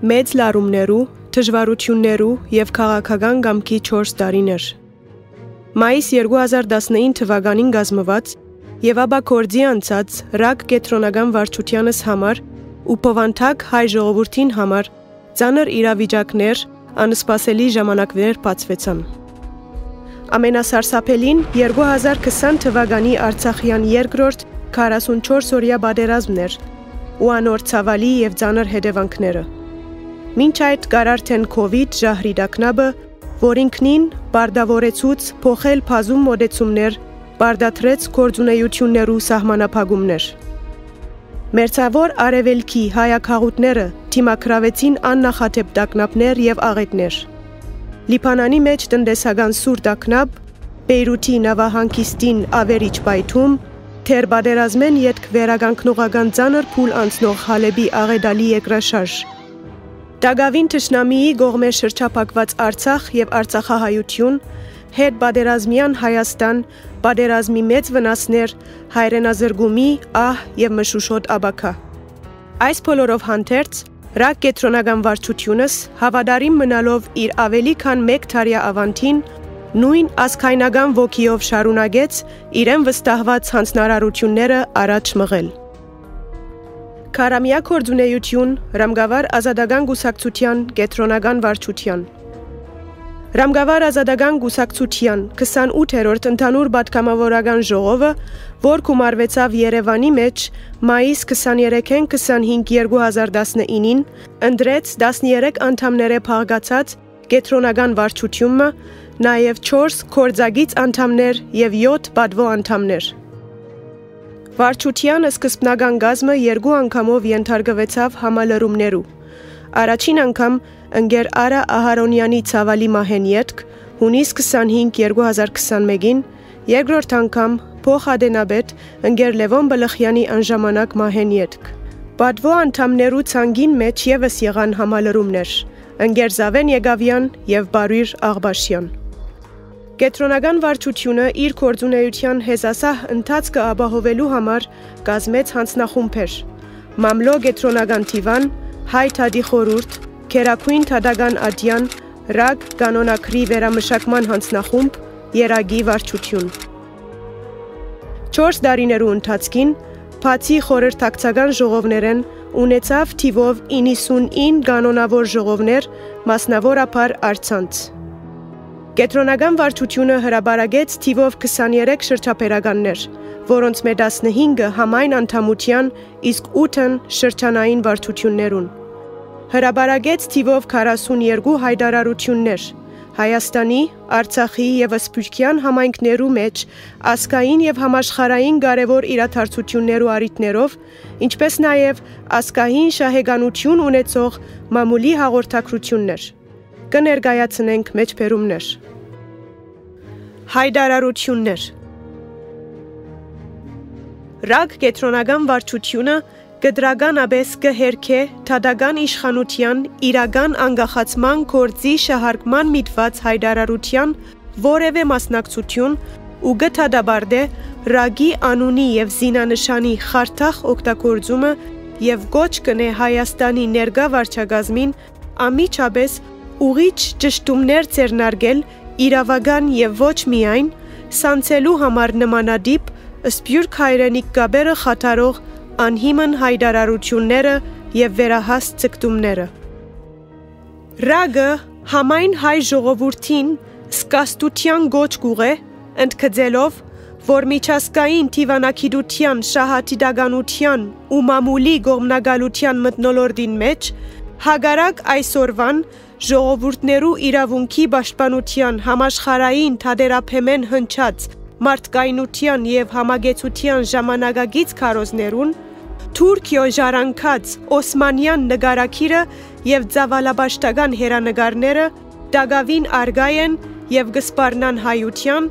մեծ լարումներու, դժվարություններու եւ քաղաքական կամքի 4 տարիներ։ Մայիս 2019 թվականին գազմված եւ աբակորդի անցած ռակ կետրոնական վարչությանս համար ու փովանթակ հայ ժողովրդին համար ցաներ իրավիճակներ, անսպասելի ժամանակներ բացվեցան։ Ամենասարսափելին 2020 թվականի Արցախյան երկրորդ 44 օրյա բادرազմներ ու անոր ցավալի եւ ցաներ հետևանքները։ Մինչ այդ կար արդեն COVID ժահրիդակնաբը, որ ինքնին բարդավորեցուց փոխել փազում մոդեցումներ, բարդատրեց գործունեություններու սահմանափակումներ։ Մերձավոր արևելքի հայակաղուտները թիմակրավեցին աննախադեպ տակնապներ եւ աղետներ։ Լիբանանի մեջ տնտեսական սուր տակնապ, Բեյրութի նավահանգիստին ավերիչ պայթում, թերբադերազմեն յետք վերագանքնողական ցաներ փուլ անցնող Հալեբի աղետալի երկրաշարժ Տագավին Թշնամիի գողմե շրջափակված Արցախ եւ Արցախահայություն, հետ բادرազմյան Հայաստան, բادرազմի մեծ վնասներ, հայրենազրգումի, ահ եւ մշուշոտ աբակա։ Այս բոլորով հանդերձ Ռակ կետրոնական վարչությունս հավադարին մնալով իր ավելի քան 1 տարյա ավանդին նույն ասկայնական ոգիով շարունակեց իրեն վստահված հանձնարարությունները առաջ մղել։ Քարամիա կորձունեություն Ռամգավար ազատական գուսակցության կետրոնական վարչության Ռամգավար ազատական գուսակցության 28-րդ ընդհանուր պատգամավորական ժողովը, որ կումարվեցավ Երևանի մեջ մայիս 23-ին 25 2019-ին, ընդրեց 13 անդամները փաղկացած կետրոնական վարչությունը, նաև 4 կորձագից անդամներ եւ 7 բադվո անդամներ։ Վարչության սկզբնական գազմը երկու անգամով ենթարկվեցավ համալրումներու։ Առաջին անգամ ընկեր Արա Ահարոնյանի ցավալի մահեն յետք հունիս 25 2021-ին, երկրորդ անգամ փոխադենաբեդ ընկեր Լևոն Բլխյանի անժամանակ մահեն յետք։ Պատվո անդամներու ցանգին մեջ եւս եղան համալրումներ։ Ընկեր Զավեն Եգավյան եւ Բարույր Աղբաշյան։ Կետրոնական վարչությունը իր կորձունեության հեզասահ ընթացքը ապահովելու համար կազմեց հանձնախումբեր։ Մամլո կետրոնական թիվան, հայ թադի խորուրդ, քերակույն թադական ադյան, ռագ կանոնակրի վերամշակման հանձնախումբ, երագի վարչություն։ 4 դարիներու ընթացքին բացի խորհրդակցական ժողովներեն ունեցավ թիվով 99 կանոնավոր ժողովներ, մասնավորապես արցանց։ Կետրոնական վարչությունը հրաբարագեց թիվով 23 շրջապերականներ, որոնց մեր 15-ը համայն անդամության, իսկ 8-ն շրջանային վարչություններուն։ Հրաբարագեց թիվով 42 հայդարարություններ, Հայաստանի, Արցախի եւ Սփյուռքյան համայնքներու մեջ ասկային եւ համաշխարային կարևոր իրադարձություններ ու արիտներով, ինչպես նաեւ ասկային շահեգանություն ունեցող մամուլի հաղորդակցություններ կներկայացնենք մեջբերումներ։ Հայդարարություններ Ռագ կետրոնական վարչությունը գդրական աբես կհերքե թադական իշխանության իրական անգախացման կորձի շահարկման միտված հայդարարության որևէ մասնակցություն ու գթադաբարդե ռագի անունի եւ զինանշանի խարտախ օգտագործումը եւ գոչ կնե Հայաստանի ներգա վարչագազմին ամիջապես ուղիչ ճշտումներ ձեռնարկել իրավական եւ ոչ միայն սանցելու համար նմանադիպ սպյուրք հայրենիք գաբերը խաթարող անհիմն հայդարարությունները եւ վերահաս ցկտումները Ռագը համայն հայ ժողովրդին սկաստության գոչ կուղե ընդգծելով որ միջազգային թիվանակիդության շահատիդականության ու մամուլի գոմնագալության մտնոլորդին մեջ հագարակ այսօրվան ժողովուրդներու իրավունքի պաշտպանության համաշխարային թադերափեմեն հնչած մարդկայնության եւ համագեցության ժամանակագից քարոզներուն Թուրքիո ժառանգած Օսմանյան նկարակիրը եւ ցավալաբաշտական հերանեկարները դագավին արգայեն եւ գսպարնան հայության,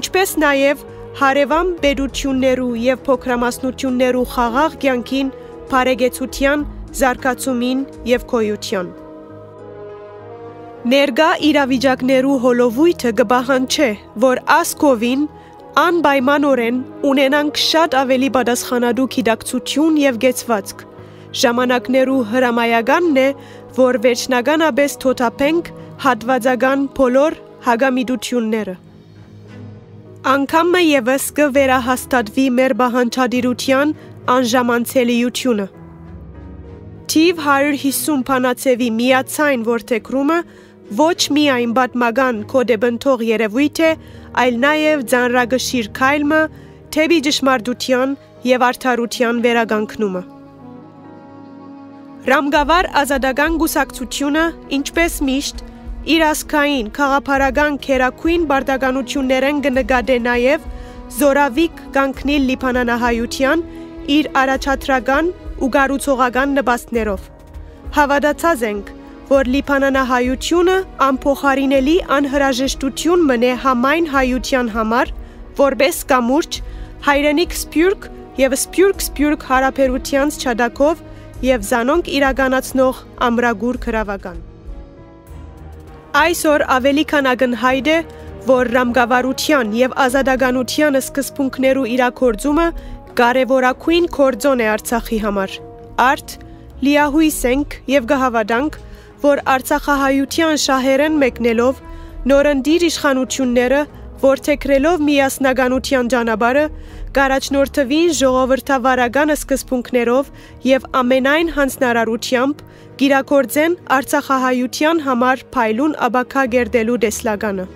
ինչպես նաեւ հարևան բերություններու եւ փոքրամասնություններու խաղաղ կյանքին, բարեգեցության, զարգացումին եւ քոյության։ Ներգա իրավիճակներու հոլովույթը գբահանչե, որ ասկովին անպայմանորեն ունենանք շատ ավելի պատասխանատու գիտակցություն եւ գեցվածք։ Ժամանակներու հրամայականն է, որ վերջնականաբես թոթափենք հատվածական բոլոր հագամիդությունները։ Անկամը եւս կվերահաստատվի մեր բահանջադիրության անժամանցելիությունը։ Թիվ 150 փանացեվի միացայն որթեքրումը ոչ միայն բատմական կոդեբնթող երևույթ է, այլ նաև ձանրագշիր քայլը թեպի ճշմարտության եւ արդարության վերագանքնումը։ Ռամգավար ազատական գուսակցությունը, ինչպես միշտ, իր ասկային խաղապարական քերակույն բարդականություններեն կնկատե նաև զորավիկ կանգնիլ լիփանանահայության իր առաջադրական ու գառուցողական նպաստներով։ Հավատացած ենք, որ լիփանանահայությունը անփոխարինելի անհրաժեշտություն մնե համայն հայության համար, որբես կամուրջ հայրենիք սպյուրք եւ սպյուրք սպյուրք հարաբերությանց չադակով եւ զանոնք իրականացնող ամրագուր քրավական։ Այսօր ավելի քան ակնհայտ է, որ ռամգավարության եւ ազատականության սկզբունքներու իրակորձումը կարևորակույն կորձոն է Արցախի համար։ Արդ լիահույս ենք եւ գահավադանք, որ Արցախահայության շահերեն մեկնելով նորընդիր իշխանությունները որթեքրելով միասնականության ճանապարհը կարաչնորթվին ժողովրդավարական սկզբունքներով եւ ամենայն հանձնարարությամբ գիրակորձեն Արցախահայության համար փայլուն աբակա գերդելու դեսլագանը։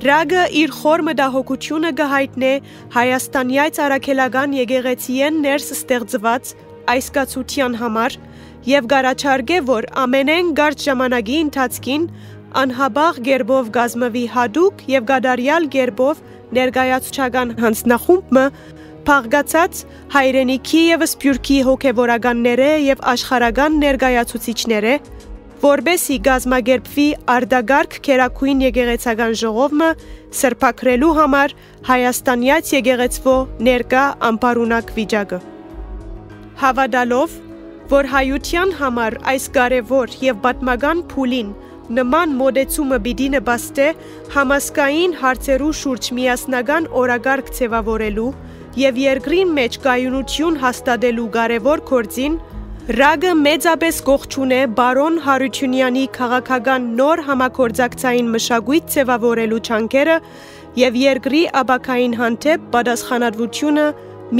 Ռագը իր խոր մտահոգությունը կհայտնե Հայաստանյաց արաքելական եկեղեցիեն ներս ստեղծված այս կացության համար եւ գարաչարգե, որ ամենեն գարջ ժամանակի ընթացքին անհաբաղ գերբով գազմվի հadouk եւ գադարյալ գերբով ներգայացուցչական հանձնախումբը փաղկացած հայրենիքի եւ սփյուռքի հոգեվորականները եւ աշխարական ներգայացուցիչները որբեսի գազմագերբվի արդագարգ քերակույն եկեղեցական ժողովը սրբակրելու համար Հայաստանյաց եկեղեցվո ներկա անպարունակ վիճակը։ Հավատալով, որ հայության համար այս կարևոր եւ պատմական փուլին նման մոդեցումը պիտի նպաստե համասկային հարցերու շուրջ միասնական օրագարկ ձևավորելու եւ երկրին մեջ կայունություն հաստատելու կարևոր կորձին Ռագը մեծապես կողջուն է բարոն Հարությունյանի քաղաքական նոր համակորձակցային մշակույթ ձևավորելու չանկերը եւ երկրի աբակային հանդեպ պատասխանատվությունը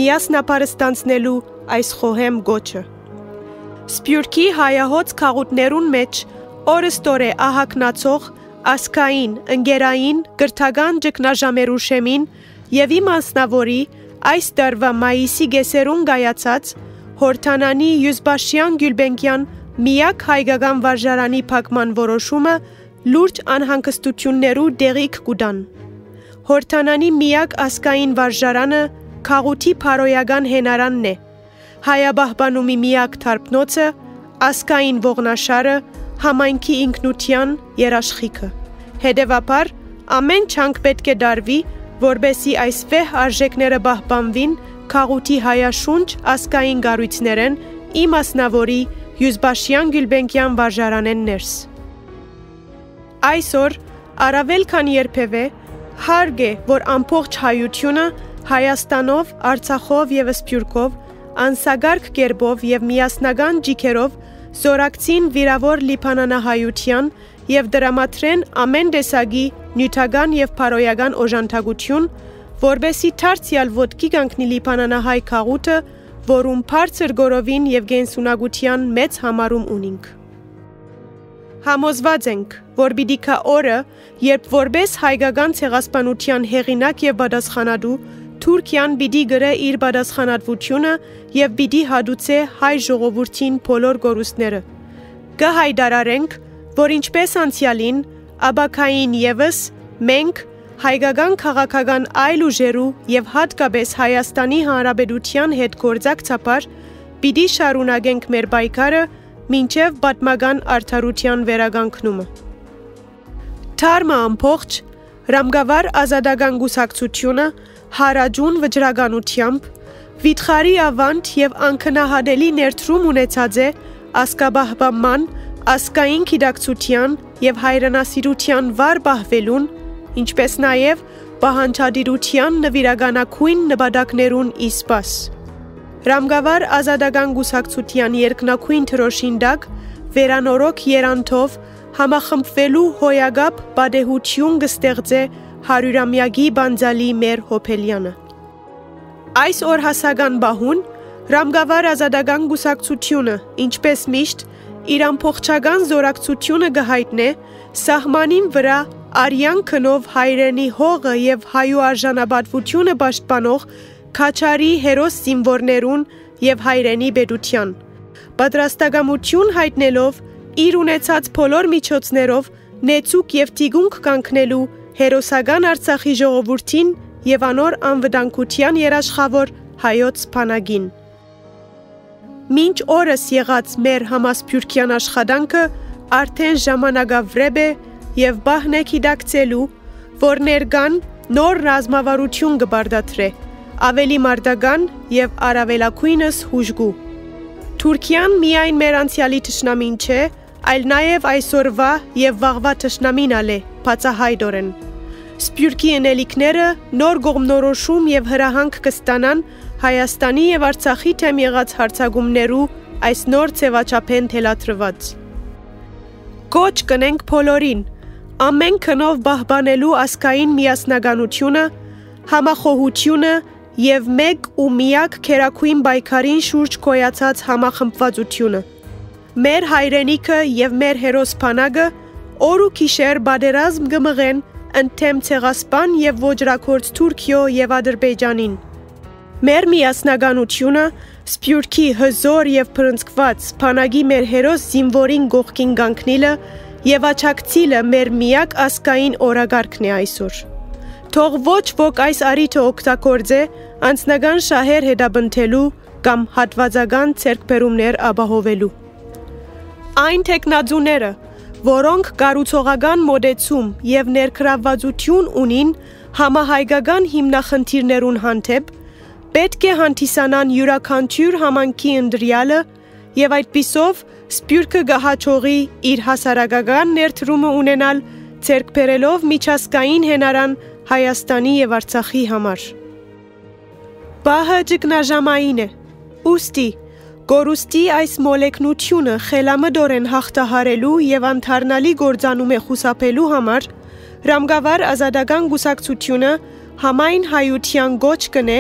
միասնապարստանցնելու այս խոհեմ գոչը։ Սպյուրքի հայահոց քաղուտներուն մեջ օրստորե ահակնացող ասկային, ընկերային, գրթական ճգնաժամերու շեմին եւ իմասնավորի այս տարվա մայիսի գեսերուն գայացած Հորթանանի Յուզբաշյան Գյուլբենկյան միակ հայկական վարժարանի փակման որոշումը լուրջ անհանգստություններու դեղիք կուտան։ Հորթանանի միակ ասկային վարժարանը Խաղութի Փարոյական հենարանն է։ Հայաբահբանումի միակ թարփնոցը ասկային ողնաշարը համայնքի ինքնության երաշխիքը։ Հետևաբար ամեն չանք պետք է դարվի, որբեսի այս վեհ արժեքները բահբանվին Խաղութի հայաշունչ ասկային գառույցներեն իմ ասնավորի Յուզբաշյան Գյուլբենկյան վարժարանեն ներս։ Այսօր առավել քան երբևէ հարկ է, որ ամբողջ հայությունը Հայաստանով, Արցախով եւ Սփյուռքով անսագարկ կերպով եւ միասնական ջիքերով զորակցին վիրավոր լիփանանահայության եւ դրամատրեն ամեն տեսակի նյութական եւ փարոյական օժանդակություն որբեսի թարցյալ ոտքի կանգնի լիփանանահայ քաղուտը, որում բարձր գորովին եւ գենսունակության մեծ համարում ունինք։ Համոզված ենք, որ պիտի կա օրը, երբ որբես հայկական ցեղասպանության հեղինակ եւ պատասխանատու Թուրքիան պիտի գրե իր պատասխանատվությունը եւ պիտի հադուցե հայ ժողովրդին բոլոր գորուստները։ Կհայտարարենք, որ ինչպես անցյալին, աբակային եւս մենք հայկական քաղաքական այլ ուժերու եւ հատկապես Հայաստանի Հանրապետության հետ գործակցաբար պիտի շարունակենք մեր պայքարը մինչև պատմական արդարության վերագանքնումը։ Թարմա ամփոխ Ռամգավար ազատական գուսակցությունը հարաջուն վճռականությամբ վիթխարի ավանդ եւ անքնահadելի ներդրում ունեցած է ասկաբահբաման, ասկային քիդակցության եւ հայրենասիրության վար բահվելուն ինչպես նաև պահանջադիրության նվիրագանակույն նպատակներուն իսպաս։ Ռամգավար ազատական գուսակցության երկնակույն թրոշին դակ վերանորոգ երանթով համախմբվելու հոյագապ բադեհություն կստեղծե հարյուրամյակի բանձալի մեր հոփելյանը։ Այս օր հասական բահուն Ռամգավար ազատական գուսակցությունը, ինչպես միշտ, իր ամփոխչական զորակցությունը գահիտնե սահմանին վրա արյան քնով հայրենի հողը եւ հայու արժանապատվությունը պաշտպանող Քաչարի հերոս զինվորներուն եւ հայրենի բեդության պատրաստակամություն հայտնելով իր ունեցած բոլոր միջոցներով նեցուկ եւ տիգունք կանգնելու հերոսական Արցախի ժողովրդին եւ անոր անվտանգության երաշխավոր հայոց փանագին։ Մինչ օրս եղած մեր համասփյուրքյան աշխատանքը արդեն ժամանակավրեպ է եւ բահնեք հիդակցելու, որ ներկան նոր ռազմավարություն կբարդատրե, ավելի մարդական եւ առավելակույնս հուժգու։ Թուրքիան միայն մեր անցյալի ճշնամին չէ, այլ նաև այսօրվա եւ վաղվա ճշնամին ալե, բացահայտորեն։ Սպյուրքի ընելիքները նոր գողմնորոշում եւ հրահանգ կստանան Հայաստանի եւ Արցախի թեմ եղած հարցագումներու այս նոր ցեվաչափեն թելաթրված։ Կոչ կնենք փոլորին, ամեն քնով բահբանելու ասկային միասնականությունը, համախոհությունը եւ մեկ ու միակ քերակույն բայկարին շուրջ կոյացած համախմբվածությունը մեր հայրենիքը եւ մեր հերոս փանագը օր ու քիշեր բادرազմ գմղեն ընդեմ ցեղասպան եւ ոչրակորց Թուրքիո եւ Ադրբեջանին։ Մեր միասնականությունը Սփյուռքի հզոր եւ փրկված փանագի մեր հերոս զինվորին գողքին գանկնիլը եւ աչակցիլը մեր միակ ասկային օրագարկն է այսօր։ Թող ոչ ոք այս արիթը օգտագործե անձնական շահեր հետաբնթելու կամ հատվածական ցերկբերումներ ապահովելու։ Այն տեխնազուները, որոնք կառուցողական մոդեցում եւ ներքրավվածություն ունին համահայկական հիմնախնդիրներուն հանդեպ, պետք է հանդիսանան յուրաքանչյուր համանքի ընդրյալը եւ այդպիսով սպյուրքը գահաճողի իր հասարակական ներդրումը ունենալ ցերկբերելով միջազգային հենարան Հայաստանի եւ Արցախի համար։ Բահը ճգնաժամային է։ Ոստի Գորուստի այս մոլեկնությունը խելամդորեն հաղթահարելու եւ անթարնալի գործանում է խուսափելու համար Ռամգավար ազատական գուսակցությունը համայն հայության գոչ կնե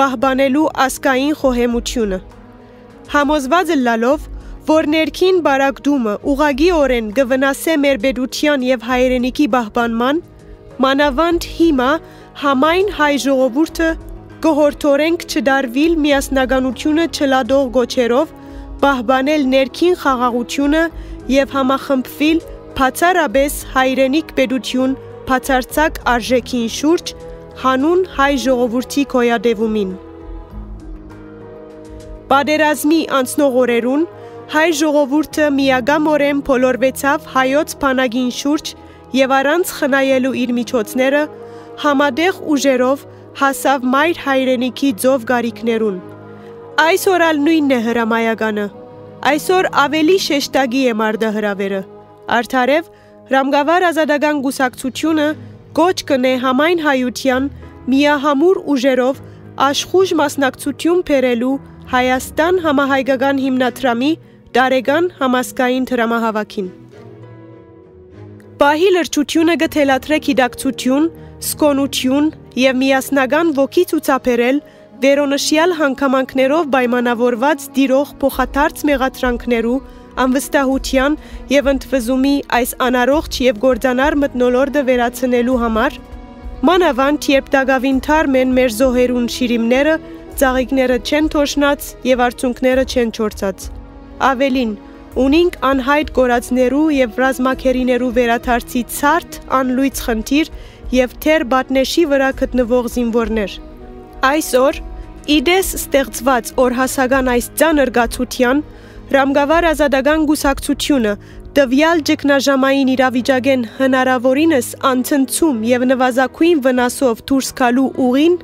պահպանելու ասկային խոհեմությունը։ Համոզված լալով, որ ներքին բարակդումը ուղագի օրեն կվնասե մեր բեդության եւ հայրենիքի պահպանման, մանավանդ հիմա համայն հայ ժողովուրդը կհորթորենք չդարվիլ միասնականությունը չլադող գոչերով, պահբանել ներքին խաղաղությունը եւ համախմբվել բացարաբես հայրենիք պետություն բացարձակ արժեքին շուրջ հանուն հայ ժողովրդի կոյադևումին։ Պատերազմի անցնող օրերուն հայ ժողովուրդը միագամորեն փոլորվեցավ հայոց բանակին շուրջ եւ առանց խնայելու իր միջոցները համադեղ ուժերով հասավ մայր հայրենիքի ձով գարիքներուն։ Այսօր ալ նույնն է հրամայականը։ Այսօր ավելի շեշտագի է մարդահրավերը։ Արդարև Ռամգավար ազատական գուսակցությունը գոչ կնե համայն հայության միահամուր ուժերով աշխուժ մասնակցություն բերելու Հայաստան համահայկական հիմնադրամի դարեգան համասկային դրամահավաքին։ Պահի լրջությունը գթելաթրե գիտակցություն, սկոնություն եւ միասնական ոգի ցուցաբերել վերոնշյալ հանգամանքներով պայմանավորված դիրող փոխադարձ մեղադրանքներու անվստահության եւ ընդվզումի այս անարողջ եւ գործանար մտնոլորտը վերացնելու համար մանավանդ երբ դագավին թարմեն մեր զոհերուն շիրիմները ծաղիկները չեն թոշնած եւ արցունքները չեն չորցած ավելին ունինք անհայտ գորածներու եւ ռազմակերիներու վերաթարցի ցարտ անլույց խնդիր եւ թեր բատնեշի վրա գտնվող զինվորներ։ Այսօր իդես ստեղծված օրհասական այս ցաներ գացության Ռամգավար ազատական գուսակցությունը տվյալ ճգնաժամային իրավիճակեն հնարավորինս անցնցում եւ նվազագույն վնասով դուրս գալու ուղին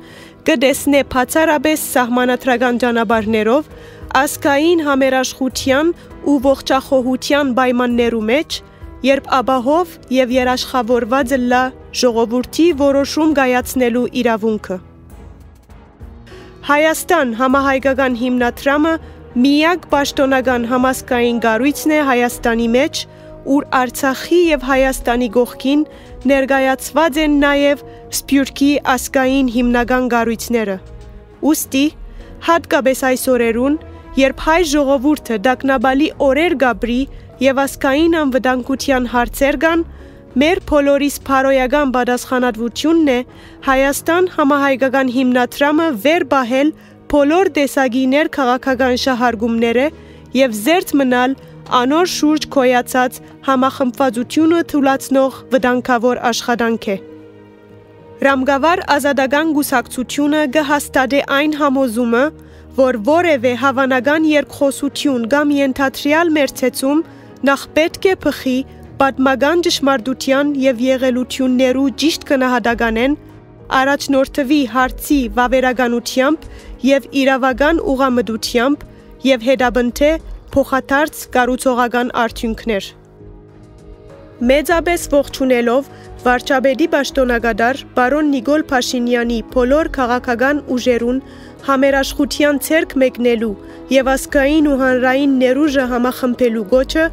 կդեսնե բացառապես սահմանադրական ճանապարհներով ասկային համերաշխության ու ողջախոհության պայմաններու մեջ, երբ աբահով եւ երաշխավորված լա ժողովրդի որոշում գայացնելու իրավունքը։ Հայաստան համահայկական հիմնադրամը միակ պաշտոնական համասկային գառույցն է Հայաստանի մեջ, ուր Արցախի եւ Հայաստանի գողքին ներկայացված են նաեւ Սփյուռքի ասկային հիմնական գառույցները։ Ոստի հատկապես այս օրերուն, երբ հայ ժողովուրդը դակնաբալի օրեր գաբրի եւ ասկային անվտանգության հարցեր կան, մեր բոլորիս փարոյական պատասխանատվությունն է Հայաստան համահայկական հիմնադրամը վեր բահել բոլոր տեսագիներ քաղաքական շահարգումները եւ զերծ մնալ անոր շուրջ կոյացած համախմբվածությունը թույլատնող վտանգավոր աշխատանք է։ Ռամգավար ազատական գուսակցությունը կհաստատե այն համոզումը, որ որևէ հավանական երկխոսություն կամ ենթադրյալ մերցեցում նախ պետք է փխի պատմական ճշմարտության եւ եղելություններու ճիշտ կնահատականեն, առաջնորդվի հարցի վավերականությամբ եւ իրավական ուղամտությամբ եւ հետաբնթե փոխադարձ կառուցողական արդյունքներ։ Մեծապես ողջունելով վարչապետի պաշտոնակատար բարոն Նիկոլ Փաշինյանի բոլոր քաղաքական ուժերուն համերաշխության ցերկ մեկնելու եւ ասկային ու հանրային ներուժը համախմբելու գոչը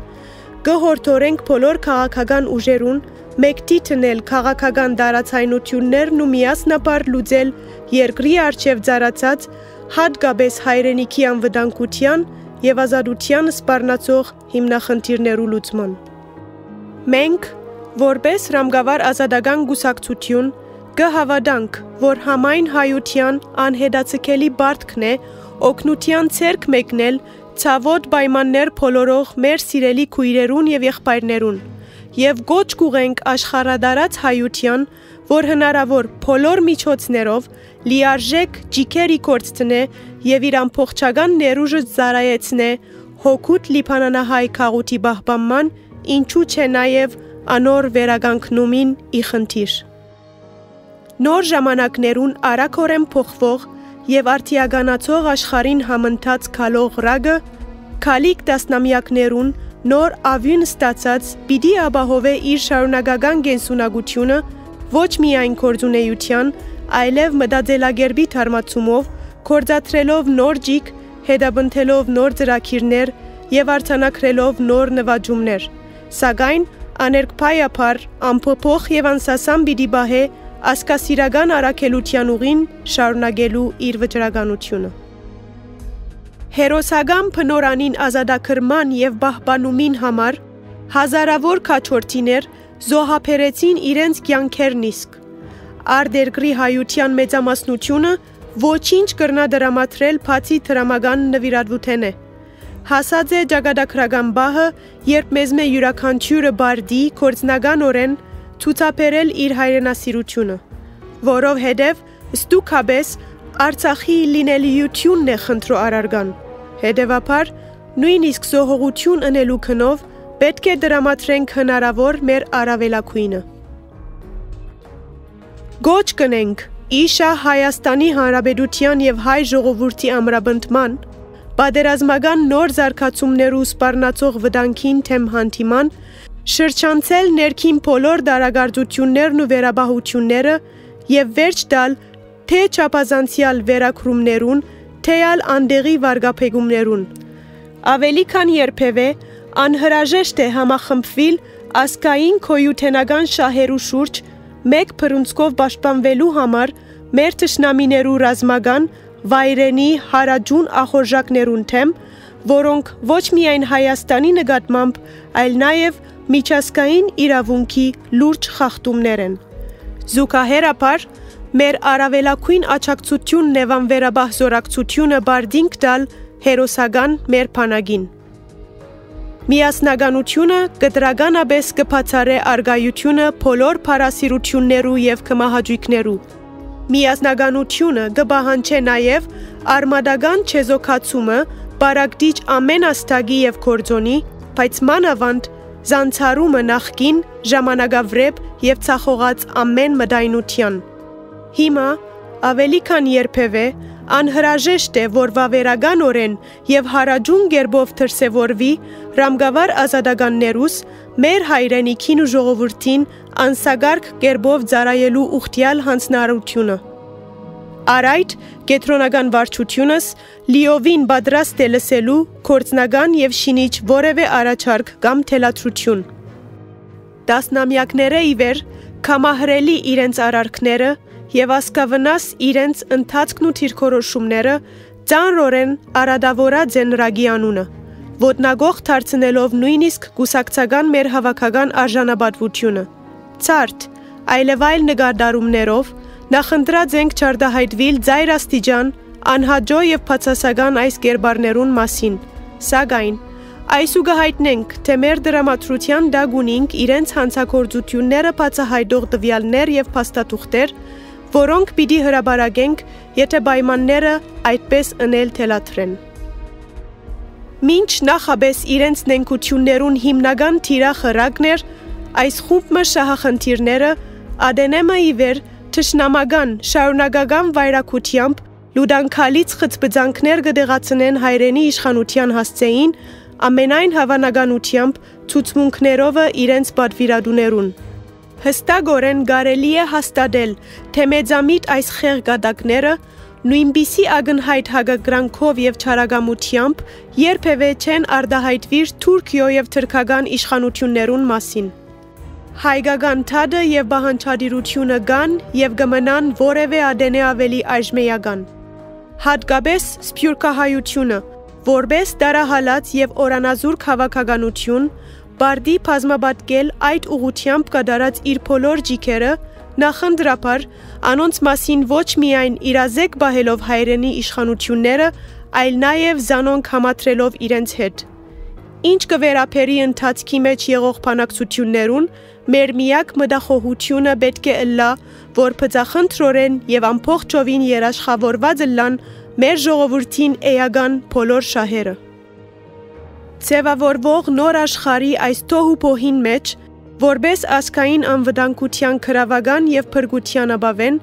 կհորդորենք բոլոր քաղաքական ուժերուն մեկտի տնել քաղաքական դարացայնություններն ու միասնապար լուծել երկրի արչև ծառացած հատկապես հայրենիքի անվտանգության եւ ազատության սպառնացող հիմնախնդիրներու լուծման։ Մենք, որպես Ռամգավար ազատական գուսակցություն, կհավատանք, որ համայն հայության անհետացկելի բարդքն է օգնության ցերկ մեկնել ցավոտ պայմաններ փոլորող մեր սիրելի քույրերուն եւ եղբայրներուն եւ գոչ կուղենք աշխարհադարած հայության, որ հնարավոր բոլոր միջոցներով լիարժեք ջիքերի կորցնե եւ իր ամփոխչական ներուժը զարայեցնե հոգուտ լիփանանահայ քաղուտի բահբանման, ինչու չէ նաեւ անոր վերագանքնումին ի խնդիր։ Նոր ժամանակներուն արակորեն փոխվող եւ արդիականացող աշխարհին համընթաց քալող ռագը քալիկ տասնամյակներուն նոր ավյուն ստացած պիտի ապահովե իր շարունակական գենսունակությունը ոչ միայն կորձունեության, այլև մտածելագերբի թարմացումով, կորձաթրելով նոր ջիկ, հետաբնթելով նոր ծրակիրներ եւ արձանագրելով նոր նվաճումներ։ Սակայն աներկփայապար ամփոփող եւ անսասան պիտի բահե ասկասիրական արակելության ուղին շարունակելու իր վճռականությունը։ Հերոսական փնորանին ազատագրման եւ պահպանումին համար հազարավոր քաչորտիներ զոհափերեցին իրենց կյանքերն իսկ արտերկրի հայության մեծամասնությունը ոչինչ կրնա դրամատրել բացի դրամական նվիրատվութենե։ Հասած է ճակատագրական բահը, երբ մեզ մե յուրաքանչյուրը բարդի կորցնական օրեն ցուցաբերել իր հայրենասիրությունը, որով հետև ստուքաբես Արցախի լինելիությունն է խնդրո արարգան։ Հետևաբար նույնիսկ զոհողություն ընելու քնով պետք է դրամատրենք հնարավոր մեր առավելակույնը։ Գոչ կնենք իշա Հայաստանի Հանրապետության եւ հայ ժողովրդի ամրապնդման, պատերազմական նոր զարգացումներու սպառնացող վտանգին թեմ հանդիման, շրջանցել ներքին բոլոր դարագարձություններն ու վերաբահությունները եւ վերջ տալ թե չափազանցյալ վերակրումներուն, թեալ անդեղի վարգապեգումներուն։ Ավելի քան երբևէ անհրաժեշտ է համախմբվել ասկային քոյութենական շահերու շուրջ մեկ փրունցկով պաշտպանվելու համար մեր ճշնամիներու ռազմական վայրենի հարաջուն ախորժակներուն թեմ, որոնք ոչ միայն Հայաստանի նկատմամբ, այլ նաև միջազգային իրավունքի լուրջ խախտումներ են։ Զուգահեռաբար մեր առավելակույն աճակցությունն եւ անվերաբահ զորակցությունը բարդինք տալ հերոսական մեր փանագին։ Միասնականությունը կտրականաբես կբացառե արգայությունը բոլոր փարասիրություններու եւ կմահաճույքներու։ Միասնականությունը կբահանչե նաեւ արմադական չեզոքացումը բարակտիչ ամեն աստագի եւ կորձոնի, բայց մանավանդ զանցարումը նախքին ժամանակավրեպ եւ ցախողած ամեն մդայնության։ Հիմա ավելի քան երբևէ անհրաժեշտ է, որ վավերագանորեն եւ հարաջուն գերբով թրսեվորվի ռամգավար ազատականներուս մեր հայրենիքին ու ժողովրդին անսագարկ գերբով ծառայելու ուխտյալ հանձնարարությունը։ Արայդ կետրոնական վարչությունս լիովին պատրաստ է լսելու կորցնական եւ շինիչ որևէ առաջարկ կամ թելադրություն։ Դասնամյակները ի վեր կամահրելի իրենց արարքները եւ ասկավնաս իրենց ընթացքն ու թիրքորոշումները ծանրորեն արադավորած են ռագի անունը ոտնագող դարձնելով նույնիսկ կուսակցական մեր հավաքական արժանապատվությունը ցարտ այլևայլ նկարդարումներով նախընտրած ենք չարդահայտվիլ ծայրաստիճան անհաջո եւ փածասական այս կերբարներուն մասին սակայն Այս ու գահայտնենք, թե մեր դրամատրության դագունինք իրենց հանցակործությունները բացահայտող տվյալներ եւ փաստաթուղթեր, որոնք պիտի հրաբարագենք, եթե պայմանները այդպես ընել թելաթրեն։ Մինչ նախաբես իրենց նենկություններուն հիմնական թիրախը ռագներ, այս խումբը շահախնդիրները ադենեմը ի վեր թշնամական շարունակական վայրակությամբ լուդանքալից խծբծանքներ գդեղացնեն հայրենի իշխանության հասցեին, ամենայն հավանականությամբ ցուցմունքներովը իրենց պատվիրատուներուն։ Հստակորեն կարելի է հաստատել, թե մեծամիտ այս խեղգադակները նույնպիսի ագնհայտ հագագրանքով եւ չարագամությամբ երբևէ չեն արդահայտվիր Թուրքիո եւ թրքական իշխանություններուն մասին։ Հայկական թադը եւ բահանչադիրությունը կան եւ կմնան որևէ ադենե ավելի այժմեական։ Հատկապես սփյուռքահայությունը, որբես դարահալած եւ օրանազուր քաղաքականություն, Բարդի բազմաբատկել այդ ուղությամբ կդարած իր բոլոր ջիքերը նախնդրապար անոնց մասին ոչ միայն իրազեկ բահելով հայրենի իշխանությունները, այլ նաև զանոնք համատրելով իրենց հետ։ Ինչ կվերապերի ընթացքի մեջ եղող բանակցություններուն, մեր միակ մտախոհությունը պետք է ըլլա, որ փծախնդրորեն եւ ամփոխ ճովին երաշխավորված ըլլան մեր ժողովրդին էական բոլոր շահերը։ Ձևավորվող նոր աշխարի այս թոհու փոհին մեջ Որբես ասկային անվտանգության քրավական եւ փրկության ապավեն,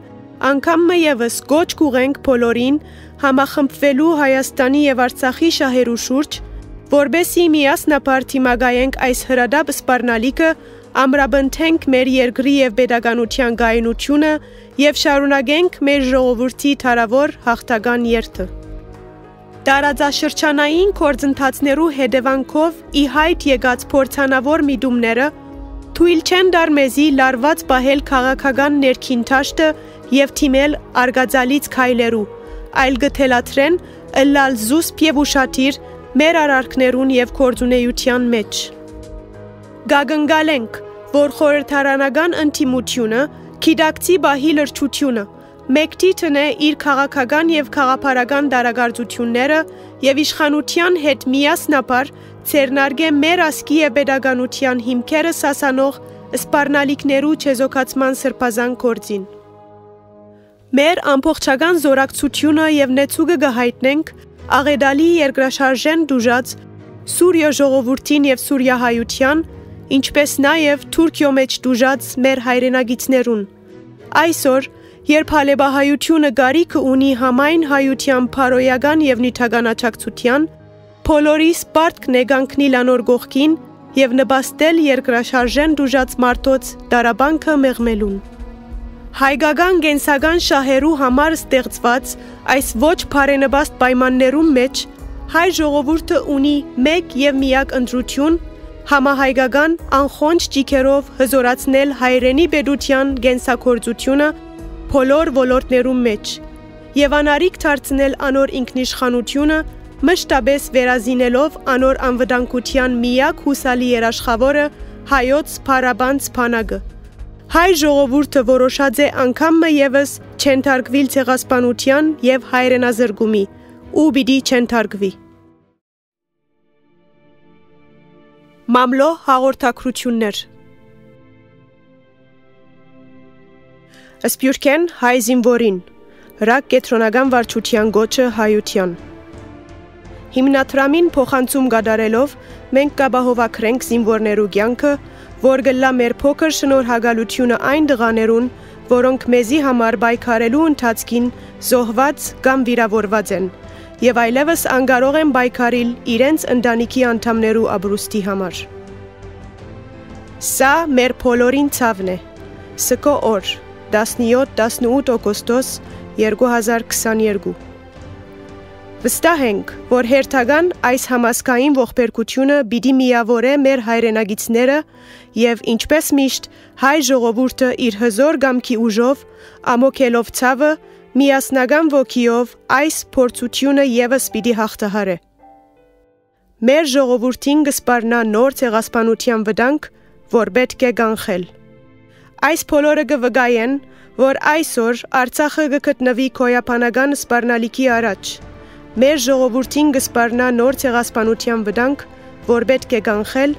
անգամ եւս գոչ կուղենք բոլորին համախմբվելու Հայաստանի եւ Արցախի շահերու շուրջ, որբեսի միասնապար թիմագայենք այս հրադապ սպառնալիքը, ամրաբնթենք մեր երկրի եւ pedagogiության գայունությունը եւ շարունակենք մեր ժողովրդի թարավոր հաղթական երթը։ Տարածաշրջանային կորձընթացներու հետևանքով ի հայտ եկած փորձանավոր միտումները թույլ չեն դար մեզի լարված պահել քաղաքական ներքին թաշտը եւ թիմել արգածալից քայլերու, այլ գթելաթրեն ըլլալ զուսպ եւ ուշադիր մեր արարքներուն եւ կորձունեության մեջ։ Գագնգալենք, որ խորհրդարանական ընտիմությունը քիդակցի բահի լրջությունը մեկտիթն է իր քաղաքական եւ քաղաքապարական դարագարձությունները եւ իշխանության հետ միասնապար ցերնարգե մեր ասկի եւ pedagogiության հիմքերը սասանող սպառնալիքներու չեզոքացման սրբազան կորձին։ Մեր ամբողջական զորակցությունը եւ նեցուգը գահիտնենք աղեդալի երկրաշարժեն դուժած Սուրիա ժողովրդին եւ Սուրիա հայության, ինչպես նաեւ Թուրքիո մեջ դուժած մեր հայրենագիցներուն։ Այսօր, երբ հալեբահայությունը գարիքը ունի համայն հայության փարոյական եւ նյութական աճակցության, Փոլորիս պարտք նեգանքնի լանոր գողքին եւ նպաստել երկրաշարժեն դուժած մարդոց դարաբանքը մեղմելուն։ Հայկական գենսական շահերու համար ստեղծված այս ոչ բարենպաստ պայմաններում մեջ հայ ժողովուրդը ունի մեկ եւ միակ ընտրություն համահայկական անխոնջ ջիքերով հզորացնել հայրենի պետության գենսակորձությունը բոլոր ոլորտներում մեջ եւ անարիք դարձնել անոր ինքնիշխանությունը մշտապես վերազինելով անոր անվտանգության միակ հուսալի երաշխավորը հայոց փարաբանց փանագը։ Հայ ժողովուրդը որոշած է անգամը եւս չենթարգվիլ ցեղասպանության եւ հայրենազրկումի ու բիդի չենթարգվի։ Մամլո հաղորդակցություններ Սպյուրքեն հայ զինվորին Ռակ կետրոնական վարչության գոչը հայության Հիմնադրամին փոխանցում գդարելով մենք կաբահովակրենք զինվորներու կյանքը, որ գլա մեր փոքր շնորհակալությունը այն դղաներուն, որոնք մեզի համար բայկարելու ընթացքին զոհված կամ վիրավորված են եւ այլևս անկարող են բայկարիլ իրենց ընտանիքի անդամներու աբրուստի համար։ Սա մեր բոլորին ցավն է։ Սկո օր 17-18 օգոստոս 2022 Վստահ ենք, որ հերթական այս համասկային ողբերգությունը պիտի միավորե մեր հայրենագիցները եւ ինչպես միշտ հայ ժողովուրդը իր հզոր գամքի ուժով ամոքելով ցավը միասնական ոգիով այս փորձությունը եւս պիտի հաղթահարե։ Մեր ժողովրդին գսպարնա նոր ցեղասպանության վտանգ, որ պետք է կանխել։ Այս բոլորը կվգայեն, որ այսօր Արցախը կգտնվի քոյապանական սպառնալիքի առաջ Մեր ժողովրդին գսպարնա նոր ցեղասպանության վտանգ, որ պետք է կանխել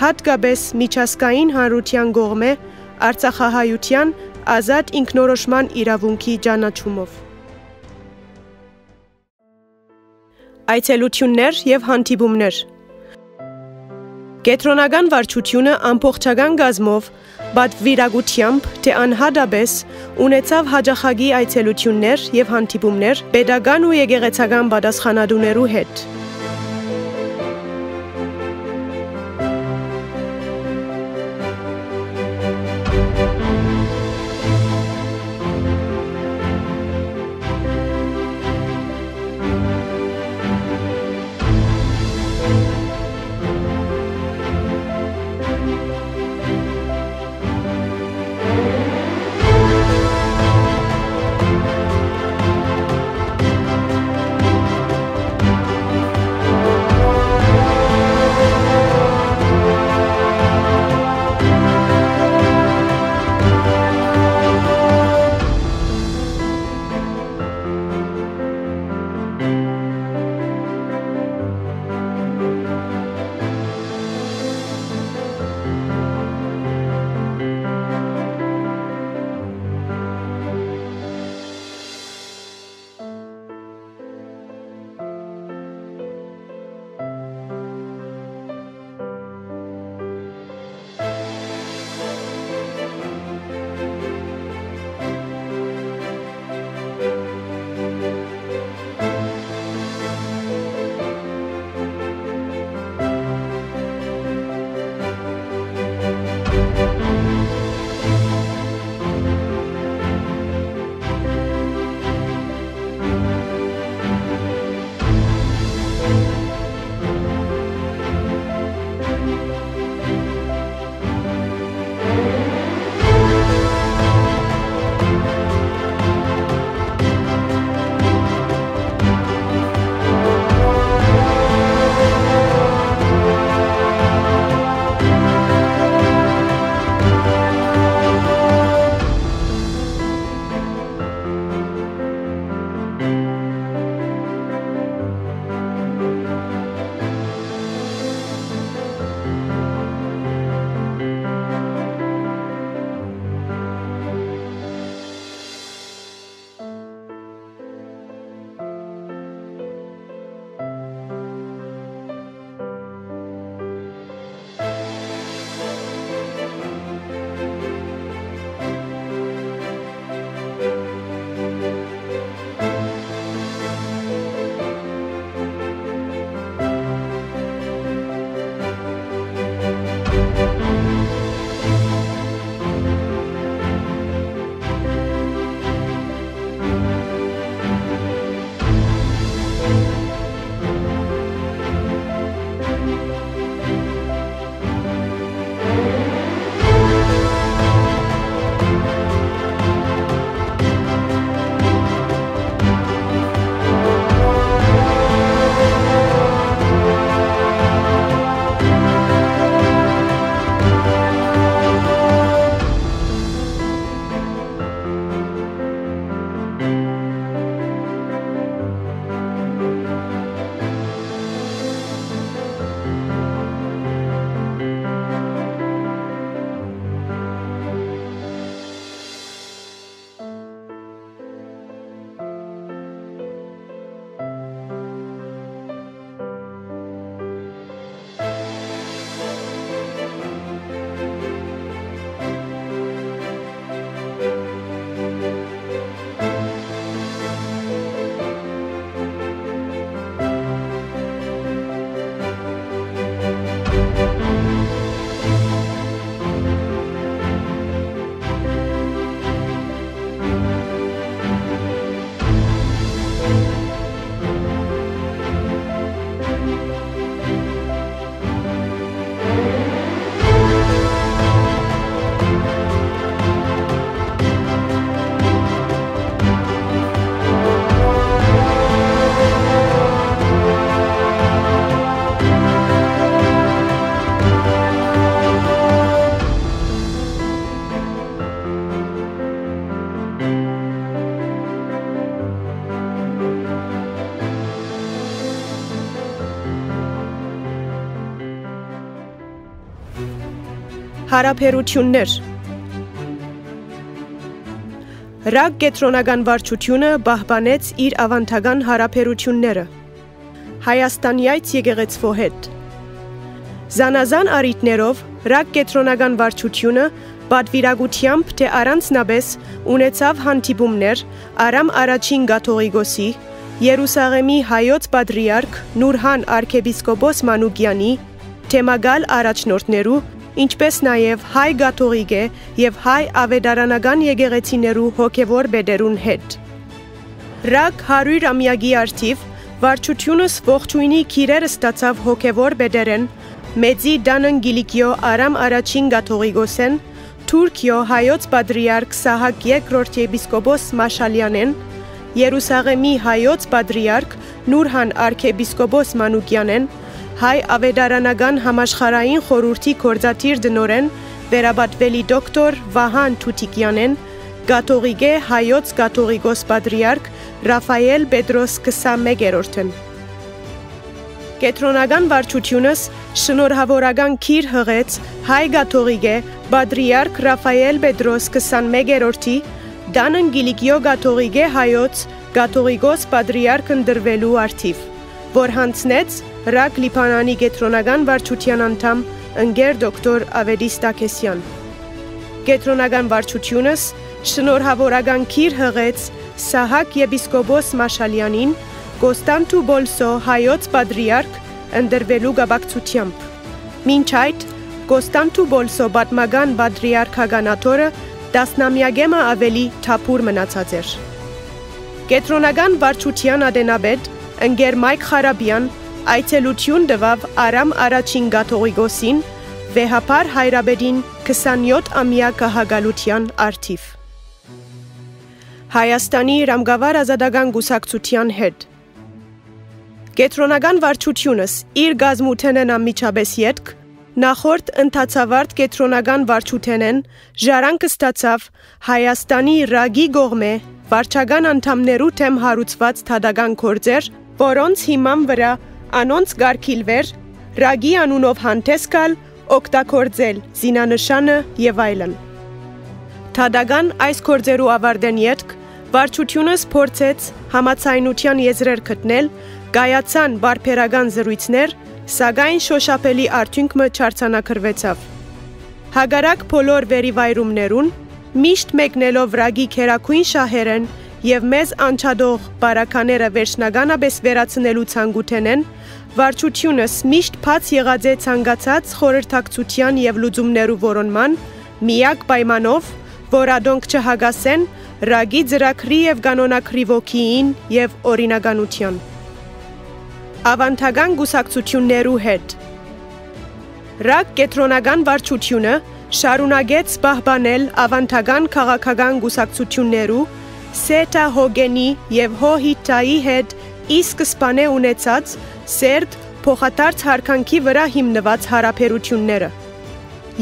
հատկապես միջազգային հանրության գողմե Արցախահայության ազատ ինքնորոշման իրավունքի ճանաչումով։ Այցելություններ եւ հանդիպումներ Կետրոնական վարչությունը ամբողջական գազմով բադ վիրագությամբ, թե անհադաբես ունեցավ հաջախագի այցելություններ եւ հանդիպումներ pedagogan ու եկեղեցական պատասխանատուներու հետ։ Հարաբերություններ Ռակ կետրոնական վարչությունը բահբանեց իր ավանդական հարաբերությունները Հայաստանյայց եկեղեցվո հետ Զանազան առիթներով Ռակ կետրոնական վարչությունը պատվիրագությամբ թե առանցնապես ունեցավ հանդիպումներ Արամ առաջին Գաթողիկոսի, Երուսաղեմի հայոց պատրիարք Նուրհան arczepiskopos Մանուկյանի, թեմագալ առաջնորդներու, ինչպես նաև հայ գաթողիկե եւ հայ ավետարանական եկեղեցիներու հոգեվոր բեդերուն հետ։ Ռակ 100 ամյակի արդիվ վարչությունս ողջույնի քիրերը ստացավ հոգեվոր բեդերեն Մեծի Դանն Գիլիկիո Արամ առաջին Գաթողիկոսեն, Թուրքիո հայոց պատրիարք Սահակ երկրորդ եպիսկոպոս Մաշալյանեն, Երուսաղեմի հայոց պատրիարք Նուրհան arczepiskopos Մանուկյանեն, հայ ավետարանական համաշխարային խորհրդի կորզաթիր դնորեն վերաբատվելի դոկտոր Վահան Թութիկյանեն, Գաթողիկե հայոց Գաթողիկոս պատրիարք Ռաֆայել Պետրոս 21-րդն Կետրոնական վարչությունս շնորհավորական քիր հղեց հայ գաթողիկե Բադրիարք Ռաֆայել Պետրոս 21-րդի Դանն Գիլիկիո գաթողիկե հայոց գաթողիկոս Բադրիարքն դրվելու արդիվ, որ հանցնեց Ռակ Լիբանանի կետրոնական վարչության անդամ ընկեր դոկտոր Ավետիս Տակեսյան։ Կետրոնական վարչությունս շնորհավորական քիր հղեց Սահակ եպիսկոպոս Մաշալյանին Կոստանտու Բոլսո հայոց պատրիարք ընդրվելու գաբակցությամբ։ Մինչ այդ Կոստանտու Բոլսո պատմական պատրիարքագանաթորը տասնամյակեմը ավելի թափուր մնացած էր։ Կետրոնական վարչության ադենաբեդ ընկեր Մայք Խարաբյան այցելություն տվավ Արամ առաջին Գաթողիկոսին վեհապար հայրաբեդին 27 ամյա կահագալության արդիվ։ Հայաստանի Ռամգավար ազատական գուսակցության հետ Կետրոնական վարչությունս իր գազմութենեն ամիջաբես ետք նախորդ ընթացավարտ կետրոնական վարչութենեն ժարանքը ստացավ Հայաստանի ռագի գողմե վարչական անդամներու թեմ հարուցված թադական կորձեր, որոնց հիման վրա անոնց գարկիլվեր ռագի անունով հանդես կալ օգտակորձել զինանշանը եւ այլն։ Թադական այս կորձերու ավարտեն յետք վարչությունս փորձեց համացայնության եզրեր գտնել Կայացան բարբերական զրույցներ, սակայն շոշափելի արդյունքը չարցանակրվեցավ։ Հագարակ բոլոր վերիվայրումներուն միշտ մեկնելով վրագի քերակույն շահերեն եւ մեզ անչադող բարակաները վերջնականապես վերացնելու ցանկութենեն վարչությունս միշտ փած եղած է ցանկացած խորհրդակցության եւ լուծումներու որոնման միակ պայմանով, որ ադոնք չհագասեն ռագի ծրակրի եւ կանոնակրի ոգիին եւ օրինականության ավանդական գուսակցություններու հետ։ Ռակ կետրոնական վարչությունը շարունակեց պահպանել ավանդական քաղաքական գուսակցություններու Սետա Հոգենի եւ Հոհիտայի հետ ի սկզբանե ունեցած սերտ փոխադարձ հարկանքի վրա հիմնված հարաբերությունները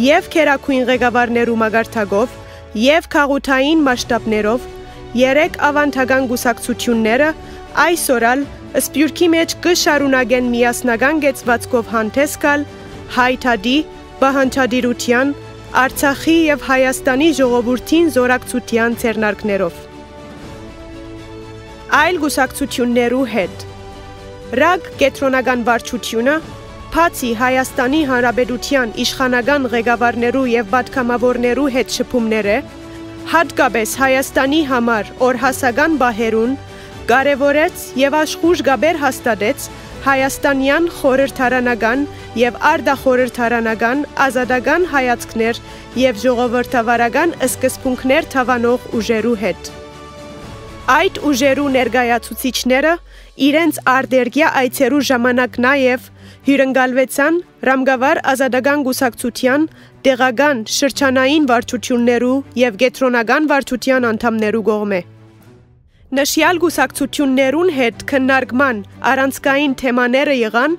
եւ քերակույն ղեկավարներու մագարտագով եւ քաղութային մասշտաբներով երեք ավանդական գուսակցությունները այսօրալ Սպյուրքի մեջ կշարունակեն միասնական գեցվածքով հանդես գալ հայթադի, բահանչադիրության, Արցախի եւ Հայաստանի ժողովրդին զորակցության ցերնարկներով։ Այլ գուսակցություններու հետ Ռագ կետրոնական վարչությունը Փացի Հայաստանի Հանրապետության իշխանական ղեկավարներու եւ պատգամավորներու հետ շփումները հատկապես Հայաստանի համար օրհասական բահերուն կարևորեց եւ աշխուժ գաբեր հաստատեց հայաստանյան խորհրդարանական եւ արդախորհրդարանական ազատական հայացքներ եւ ժողովրդավարական սկզբունքներ թավանող ուժերու հետ։ Այդ ուժերու ներկայացուցիչները իրենց արտերգյա այցերու ժամանակ նաև հյուրընկալվեցան Ռամգավար ազատական գուսակցության տեղական շրջանային վարչություններու եւ գետրոնական վարչության անդամներու կողմէ։ Նշյալ գուսակցություններուն հետ քննարկման առանցքային թեմաները եղան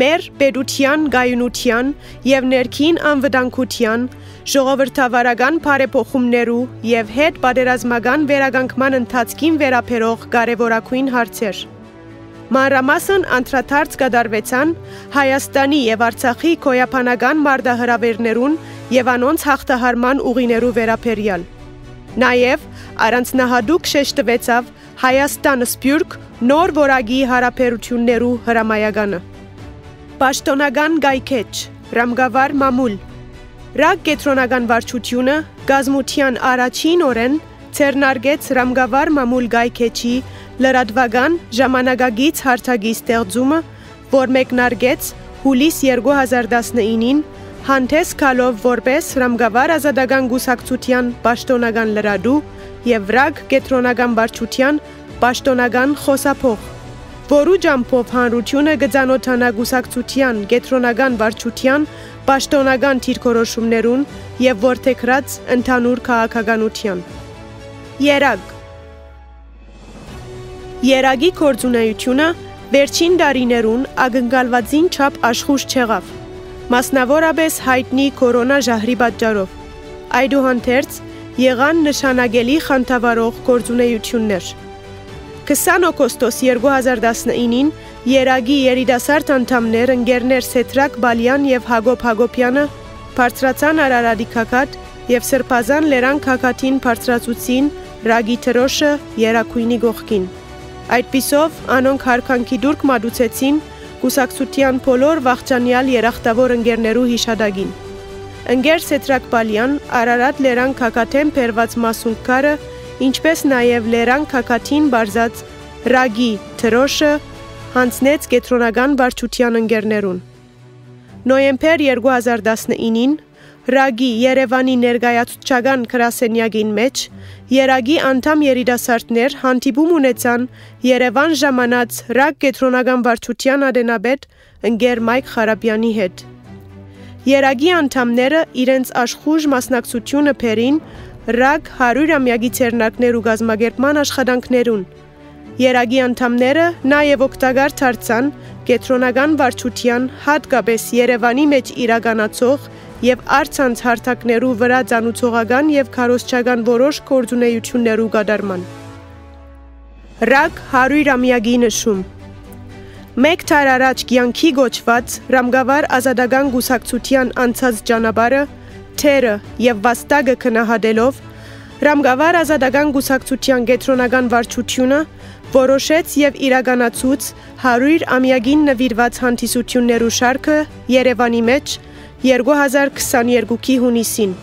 մեր պետության գայունության եւ ներքին անվտանգության, ժողովրդավարական բարեփոխումներու եւ հետ պատերազմական վերագանքման ընթացքին վերաբերող կարևորագույն հարցեր։ Մանրամասն անդրադարձ կդարվեցան Հայաստանի եւ Արցախի քոյապանական մարդահրավերներուն եւ անոնց հաղթահարման ուղիներու վերապերյալ։ Նաեւ առանձնահատուկ շեշտվեցավ Հայաստանը սպյուրք նոր որագի հարաբերություններու հրամայականը։ Պաշտոնական գայքեչ, ռամգավար մամուլ։ Ռակ կետրոնական վարչությունը գազմության առաջին օրեն ցերնարգեց ռամգավար մամուլ գայքեչի լրատվական ժամանակագից հարթագի ստեղծումը, որ մեկնարկեց հուլիս 2019-ին հանդես կալով որպես ռամգավար ազատական գուսակցության պաշտոնական լրադու եւ վրագ կետրոնական վարչության պաշտոնական խոսափող որու ջամփով հանրությունը գծանոթանա գուսակցության կետրոնական վարչության պաշտոնական թիրքորոշումներուն եւ որթեքրած ընդհանուր քաղաքականության։ Երագ Երագի կորձունայությունը վերջին դարիներուն ագնկալվածին չափ աշխուժ չեղավ։ Մասնավորապես հայտնի կորոնա ժահրի պատճառով։ Այդուհանդերձ եղան նշանագելի խանդավառող կորձունեություններ։ 20 օգոստոս 2019-ին Երագի երիտասարդ անդամներ ընկերներ Սետրակ Բալյան եւ Հակոբ Հակոբյանը բարձրացան Արարատի քակատ եւ Սրբազան Լերան քակատին բարձրացուցին Ռագի Թրոշը Երակույնի գողքին։ Այդպիսով անոնք հարկանքի դուրք մատուցեցին կուսակցության բոլոր վաղճանյալ երախտավոր ընկերներու հիշադակին։ Ընկեր Սետրակ Բալյան Արարատ Լերան քակաթեն բերված մասունքարը ինչպես նաև Լերան Քակաթին բարձած Ռագի Թրոշը հանձնեց կետրոնական վարչության ընկերներուն։ Նոյեմբեր 2019-ին Ռագի Երևանի ներկայացուցչական գրասենյակին մեջ Երագի անդամ երիտասարդներ հանդիպում ունեցան Երևան ժամանած Ռագ կետրոնական վարչության ադենաբեդ ընկեր Մայք Խարապյանի հետ։ Երագի անդամները իրենց աշխուժ մասնակցությունը փերին ՌԱԳ 100-ամյակի ցերնակներ ու գազագերբման աշխատանքներուն։ Երագի անդամները նաև օգտակար դարձան կետրոնական վարչության հատկապես Երևանի մեջ իրականացող եւ արցանց հարթակներու վրա ցանուցողական եւ քարոզչական որոշ կորձունեություններու կատարման։ ՌԱԳ 100-ամյակի նշում Մեկ թար առաջ կյանքի գոչված Ռամգավար ազատական գուսակցության անցած ճանապարհը թերը եւ վաստակը քնահատելով Ռամգավար ազատական գուսակցության կենտրոնական վարչությունը որոշեց եւ իրականացուց 100 ամյակին նվիրված հանդիսություններու շարքը Երևանի մեջ 2022-ի հունիսին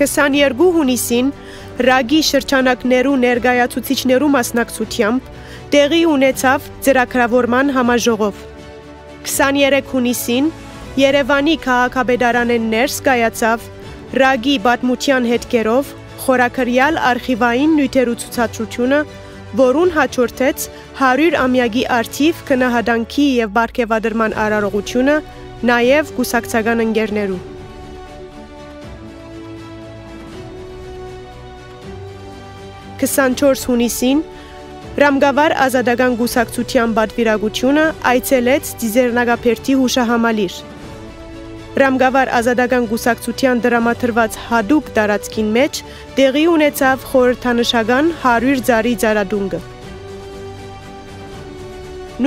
22 հունիսին Ռագի շրջանակներու ներկայացուցիչներու մասնակցությամբ տեղի ունեցավ ծրագրավորման համաժողով 23 հունիսին Երևանի քաղաքապետարանեն ներս կայացավ Ռագի պատմության հետքերով խորակրյալ արխիվային նյութերու ցուցադրությունը, որուն հաջորդեց 100 ամյակի արթիվ քնահադանքի եւ բարգեւադրման արարողությունը, նաեւ գուսակցական ընկերներու։ Կսանչորս հունիսին Ռամգավար ազադական գուսակցության բադվիրագությունը այցելեց Ձիզերնագապերտի հուշահամալիր։ Ռամգավար ազատական գուսակցության դրամաթրված հադուկ տարածքին մեջ տեղի ունեցավ խորհրդանշական 100 ծարի ծարադունգը։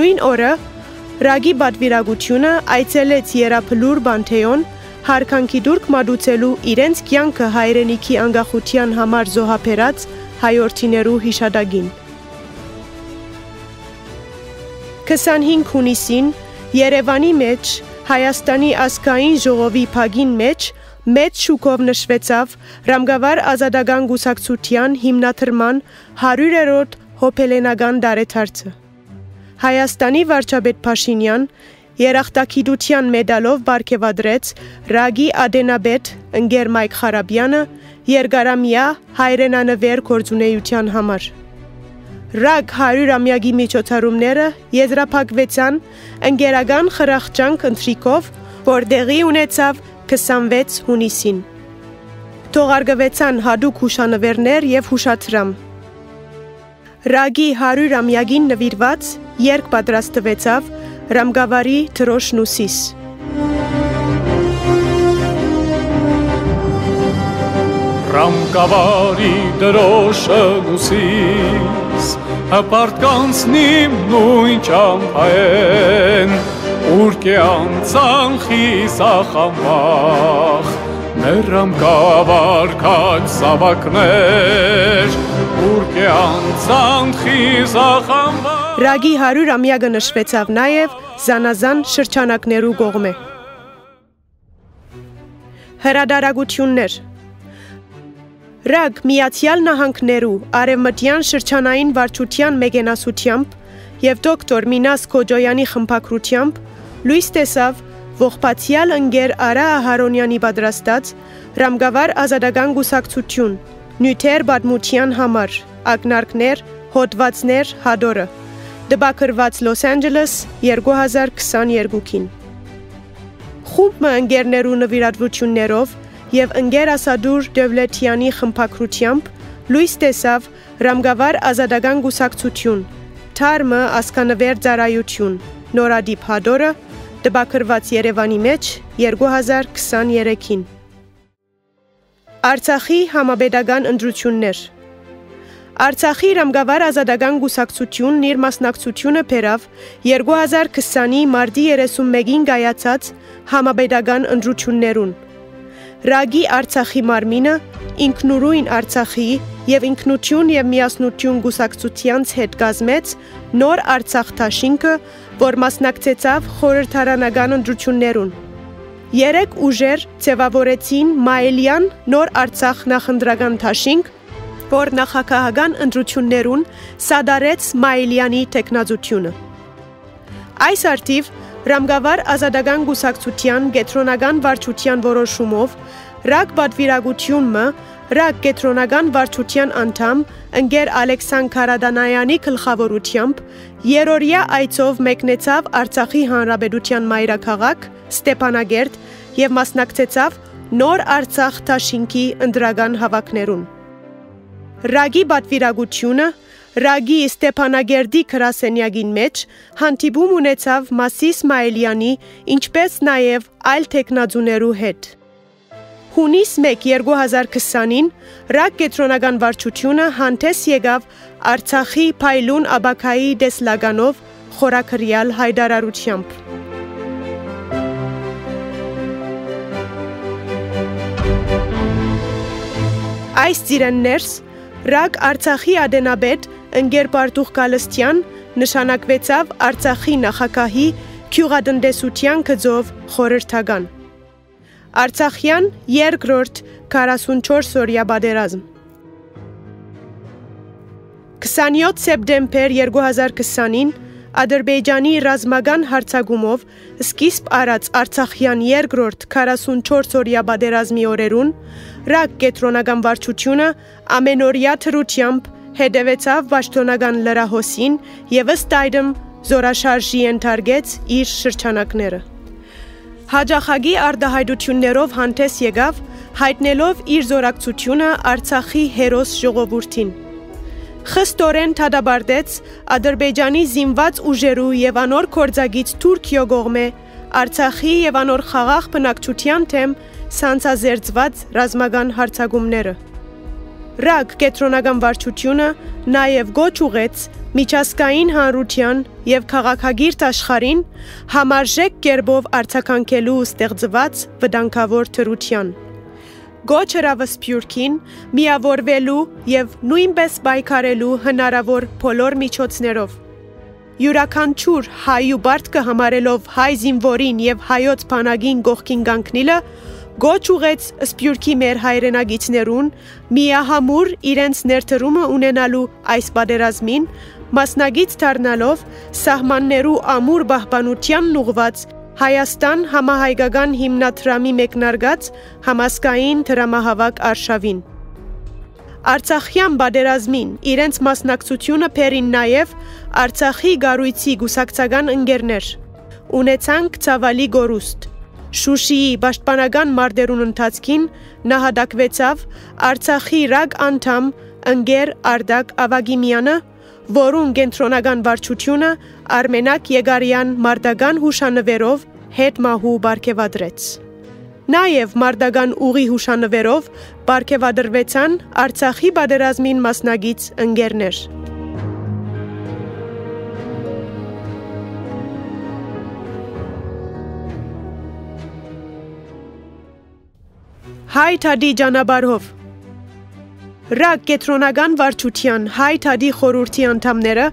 Նույն օրը Ռագի բադվիրագությունը այցելեց Երապլուր Բանթեոն հարկանքի դուրք մատուցելու իրենց կյանքը հայրենիքի անկախության համար զոհաբերած հայորդիներու հիշադակին։ 25 հունիսին Երևանի մեջ Հայաստանի ազգային ժողովի փագին մեջ մեծ շուկով նշվեցավ Ռամգավար ազատական գուսակցության հիմնադրման 100-րդ հոփելենական դարեթարցը։ Հայաստանի վարչապետ Փաշինյան երախտագիտության մեդալով բարգեւադրեց Ռագի Ադենաբեդ ընկեր Մայք Խարաբյանը երկարամյա հայրենանվեր կորձունեության համար։ ՌԱԳ 100-ամյակի միջոցառումները եզրափակվեցան ընկերական խրախճանք ընթրիկով, որ դեղի ունեցավ 26 հունիսին։ Թողարկվեցան հadoop հուշանվերներ եւ հուշաթրամ։ ՌԱԳ-ի 100-ամյակին նվիրված երկ պատրաստվեցավ Ռամգավարի Թրոշնուսիս։ Ռամկավարի դրոշը լուսիս հպարտ կանցնիմ նույն ճամփայեն ուր կյանցան խիսախամախ Մերամ կավարկան սավակներ, ուրկե անցան խիզախամբար Ռագի 100 ամյակը նշվեցավ նաև զանազան շրջանակներու կողմէ։ Հրադարագություններ Ռագ Միացյալ Նահանգներու արևմտյան շրջանային վարչության մեգենասությամբ եւ դոկտոր Մինաս Քոջոյանի խմբակրությամբ լույս տեսավ ողբացյալ ընկեր Արա Ահարոնյանի պատրաստած Ռամգավար ազատական գուսակցություն նյութեր բադմության համար ակնարկներ հոդվածներ հադորը Դբակրված Լոս Անջելես 2022-ին։ Խումբը ընկերներու նվիրատվություններով եւ ընկեր Ասադուր Դևլետյանի խմբակրությամբ լույս տեսավ Ռամգավար ազատական գուսակցություն, Թարմը ասկանվեր ծառայություն, Նորադիփ Հադորը դբակրված Երևանի մեջ 2023-ին։ Արցախի համաբեդական ընտրություններ Արցախի Ռամգավար ազատական գուսակցությունն իր մասնակցությունը բերավ 2020-ի մարտի 31-ին կայացած համաբեդական ընտրություններուն։ Ռագի Արցախի մարմինը ինքնուրույն Արցախի եւ ինքնություն եւ միասնություն գուսակցությանց հետ կազմեց նոր Արցախ թաշինքը, որ մասնակցեցավ խորհրդարանական ընտրություններուն։ Երեք ուժեր ձևավորեցին Մայելյան նոր Արցախ նախընտրական թաշինք, որ նախագահական ընտրություններուն սադարեց Մայլյանի տեխնազությունը։ Այս արդիվ Ռամգավար ազատական գուսակցության գետրոնական վարչության որոշումով ռակ պատվիրագությունը ռակ գետրոնական վարչության անդամ ընկեր Ալեքսան Քարադանայանի գլխավորությամբ երորյա այցով մեկնեցավ Արցախի հանրապետության մայրաքաղաք Ստեփանագերտ եւ մասնակցեցավ նոր Արցախ Թաշինքի ընդրական հավաքներուն։ Ռագի բատվիրագությունը Ռագի Ստեփանագերդի քրասենյակին մեջ հանդիպում ունեցավ Մասիս Մայելյանի, ինչպես նաև այլ տեխնազուներու հետ։ Հունիս 1 2020-ին Ռակ կենտրոնական վարչությունը հանդես եկավ Արցախի Փայլուն Աբակայի դեսլագանով խորակրյալ հայդարարությամբ։ Այս ծիրեններս Ռակ Արցախի ադենաբեդ ընկեր Պարտուղ Գալստյան նշանակվեցավ Արցախի նախագահի քյուղատնտեսության գծով խորհրդական։ Արցախյան երկրորդ 44 օրյա բادرազմ 27 սեպտեմբեր 2020-ին Ադրբեջանի ռազմական հարցագումով սկիզբ առած Արցախյան երկրորդ 44 օրյա բادرազմի օրերուն ռակ կետրոնական վարչությունը ամենօրյա թրությամբ հետևեցավ պաշտոնական լրահոսին եւ ըստ այդմ զորաշարժի ընթարգեց իր շրջանակները։ Հաջախագի արդահայտություններով հանդես եկավ հայտնելով իր զորակցությունը Արցախի հերոս ժողովրդին։ Խստորեն թադաբարտեց Ադրբեջանի զինված ուժերու եւ անոր կորձագից Թուրքիո գողմե Արցախի եւ անոր խաղաղ բնակչության թեմ սանցազերծված ռազմական հարցագումները։ Ռակ կետրոնական վարչությունը նաև գոչ ուղեց միջազգային հանրության եւ քաղաքագիրտ աշխարհին համարժեք կերպով արձականքելու ստեղծված վտանգավոր թրության։ Գոչ հրավը Սփյուռքին միավորվելու եւ նույնպես պայքարելու հնարավոր բոլոր միջոցներով։ Յուրաքանչյուր հայ ու բարդ կհամարելով հայ զինվորին եւ հայոց բանակին գողքին գանքնիլը գոչ ուղեց Սփյուռքի մեր հայրենագիցներուն միահամուր իրենց ներդրումը ունենալու այս պատերազմին մասնագից դառնալով սահմաններու ամուր բահբանությանն ուղված Հայաստան համահայկական հիմնադրամի մեկնարկած համասկային դրամահավաք արշավին Արցախյան բادرազմին իրենց մասնակցությունը բերին նաև Արցախի գառույցի գուսակցական ընկերներ։ Ունեցանք ցավալի գորուստ Շուշիի պաշտպանական մարդերուն ընթացքին նահատակվեցավ Արցախի ռակ անդամ ընկեր Արդակ Ավագիմյանը, որուն կենտրոնական վարչությունը Արմենակ Եգարյան մարդական հուշանվերով հետ մահու բարգեւադրեց։ Նաև մարդական ուղի հուշանվերով բարգեւադրվեցան Արցախի բادرազմին մասնագից ընկերներ։ հայ թադի ջանաբարհով Ռակ կետրոնական վարչության հայ թադի խորհրդի անդամները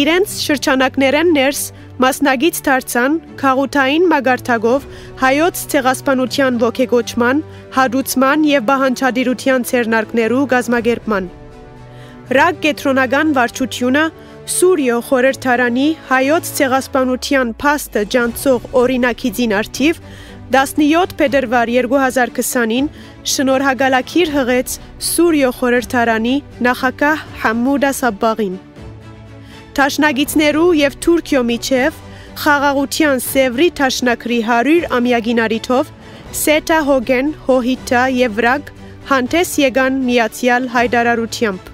իրենց շրջանակներեն ներս մասնագից դարձան քաղութային մագարտագով հայոց ցեղասպանության ողեկոչման, հադուցման եւ բահանջադիրության ցերնարկներու գազմագերբման։ Ռակ կետրոնական վարչությունը Սուրիո խորհրդարանի հայոց ցեղասպանության փաստը ջանցող օրինակիցին արդիվ 17 փետրվար 2020-ին շնորհագալակիր հղեց Սուրիո խորհրդարանի նախակահ Համուդա Սաբաղին։ Տաշնագիցներու եւ Թուրքիո միջև խաղաղության Սևրի Տաշնակրի 100 ամյակին արիթով Սետա Հոգեն, Հոհիտա եւ Վրագ հանդես եկան միացյալ հայդարարությամբ։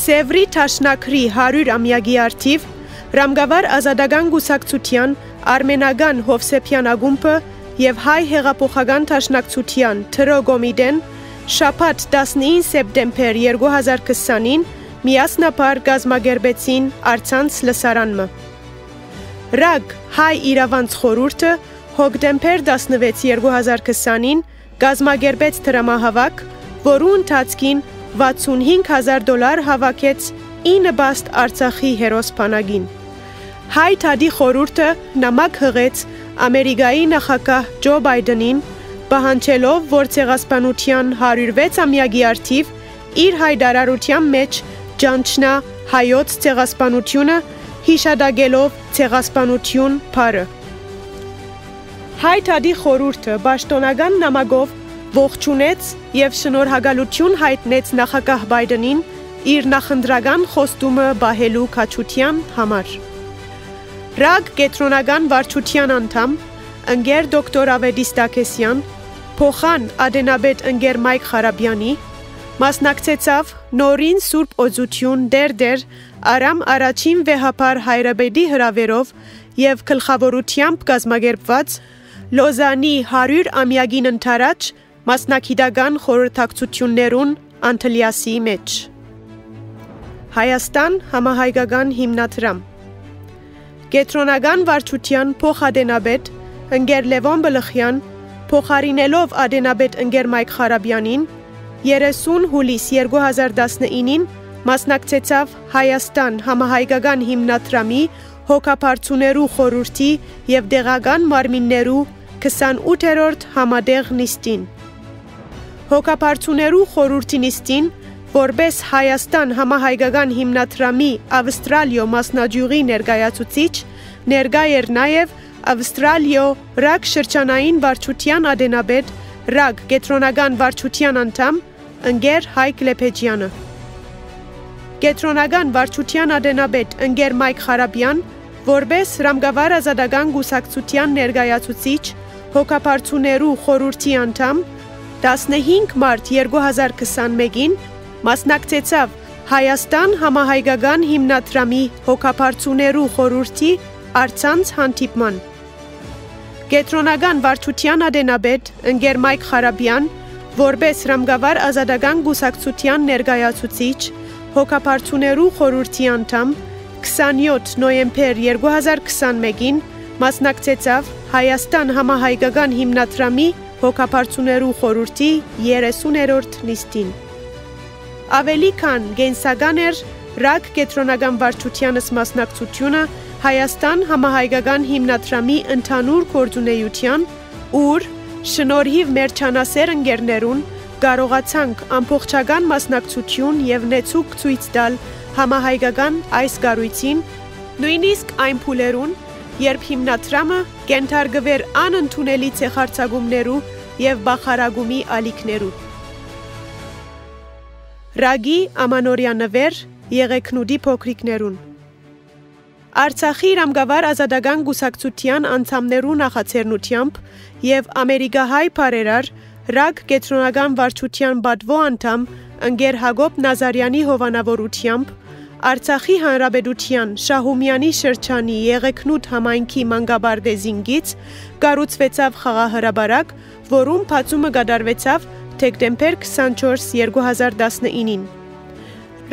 Սևրի Տաշնակրի 100 ամյակի արդիվ Ռամգավար ազատական գուսակցության Արմենական Հովսեփյան ագումբը եւ հայ հեղափոխական ճաշնակցության Թրոգոմիդեն շաբաթ 19 սեպտեմբեր 2020-ին միասնապար գազմագերբեցին Արցանց լսարանմը։ Ռագ հայ իրավանց խորհուրդը հոկտեմբեր 16 2020-ին գազմագերբեց դրամահավաք, որու ընթացքին 65000 դոլար հավաքեց 9 բաստ Արցախի հերոսփանագին։ Հայ թադի խորհուրդը նամակ հղեց Ամերիկայի նախագահ Ջո Բայդենին պահանջելով, որ ցեղասպանության 106 ամյակի արդիվ իր հայդարարության մեջ ճանչնա հայոց ցեղասպանությունը հիշադակելով ցեղասպանություն բարը։ Հայտադի խորուրդը պաշտոնական նամակով ողջունեց եւ շնորհակալություն հայտնեց նախագահ Բայդենին իր նախնդրական խոստումը բահելու քաչության համար։ Ռագ կետրոնական վարչության անդամ, ընկեր դոկտոր Ավետիս Տակեսյան, փոխան Ադենաբեդ ընկեր Մայք Խարաբյանի, մասնակցեցավ նորին Սուրբ Օծություն դեր-դեր Արամ առաջին վեհապար Հայրաբեդի հրավերով եւ գլխավորությամբ կազմակերպված Լոզանի 100 ամյակին ընթരാճ մասնակիտական խորհրդակցություններուն Անտլիասի մեջ Հայաստան համահայկական հիմնադրամ Կետրոնական վարչության փոխադենաբեդ ընկեր Լևոն Բլխյան փոխարինելով ադենաբեդ ընկեր Մայք Խարաբյանին 30 հուլիս 2019-ին մասնակցեցավ Հայաստան համահայկական հիմնադրամի հոգապարծուներու խորհրդի եւ դեղական մարմիններու 28-րդ համադեղ նիստին։ Հոգապարծուներու խորհրդի նիստին որբես Հայաստան համահայկական հիմնադրամի Ավստրալիո մասնաճյուղի ներկայացուցիչ ներկա էր նաև Ավստրալիո ռակ շրջանային վարչության ադենաբեդ ռակ կետրոնական վարչության անդամ ընկեր Հայկ Լեփեջյանը Կետրոնական վարչության ադենաբեդ ընկեր Մայք Խարաբյան որբես Ռամգավար ազատական գուսակցության ներկայացուցիչ հոգապարծուներու խորհրդի անդամ 15 մարտ 2021-ին մասնակցեցավ Հայաստան համահայկական հիմնադրամի հոգապարծուներու խորհրդի արցանց հանդիպման։ Կետրոնական վարչության ադենաբեդ ընկեր Մայք Խարաբյան, որբես Ռամգավար ազատական գուսակցության ներկայացուցիչ, հոգապարծուներու խորհրդի անդամ 27 նոյեմբեր 2021-ին մասնակցեցավ Հայաստան համահայկական հիմնադրամի հոգապարծուներու խորհրդի 30-րդ նիստին ավելի քան գենսական էր ռակ կետրոնական վարչությանս մասնակցությունը Հայաստան համահայկական հիմնադրամի ընդհանուր կորձունեության, ուր շնորհիվ մեր չանասեր ընկերներուն կարողացանք ամբողջական մասնակցություն եւ նեցուկ ցույց տալ համահայկական այս գառույցին, նույնիսկ այն փուլերուն, երբ հիմնադրամը կենթարգվեր անընդունելի ցեղարցակումներու եւ բախարագումի ալիքներու։ Ռագի ամանորյա նվեր Եղեքնուդի փոքրիկներուն Արցախի Ռամգավար ազատական գուսակցության անդամներու նախաձեռնությամբ եւ ամերիկահայ բարերար Ռագ կետրոնական վարչության բադվո անդամ ընկեր Հակոբ Նազարյանի հովանավորությամբ Արցախի Հանրապետության Շահումյանի շրջանի Եղեքնուտ համայնքի մանգաբարդեզինգից կառուցվեցավ խաղահրաբարակ, որում բացումը կատարվեցավ դեկտեմբեր 24 2019-ին։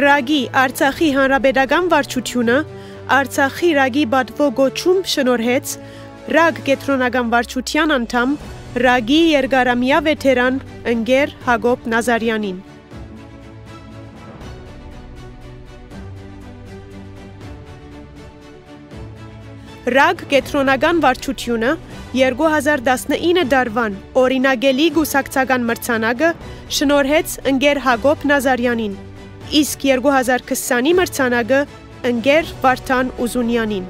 Ռագի Արցախի հանրապետական վարչությունը Արցախի Ռագի բադվո գոչում շնորհեց Ռագ կետրոնական վարչության անդամ Ռագի երկարամյա վետերան ընկեր Հակոբ Նազարյանին։ Ռագ կետրոնական վարչությունը 2019 դարվան օրինագելի գուսակցական մրցանակը շնորհեց ընկեր Հակոբ Նազարյանին, իսկ 2020-ի մրցանակը ընկեր Վարդան Ուզունյանին։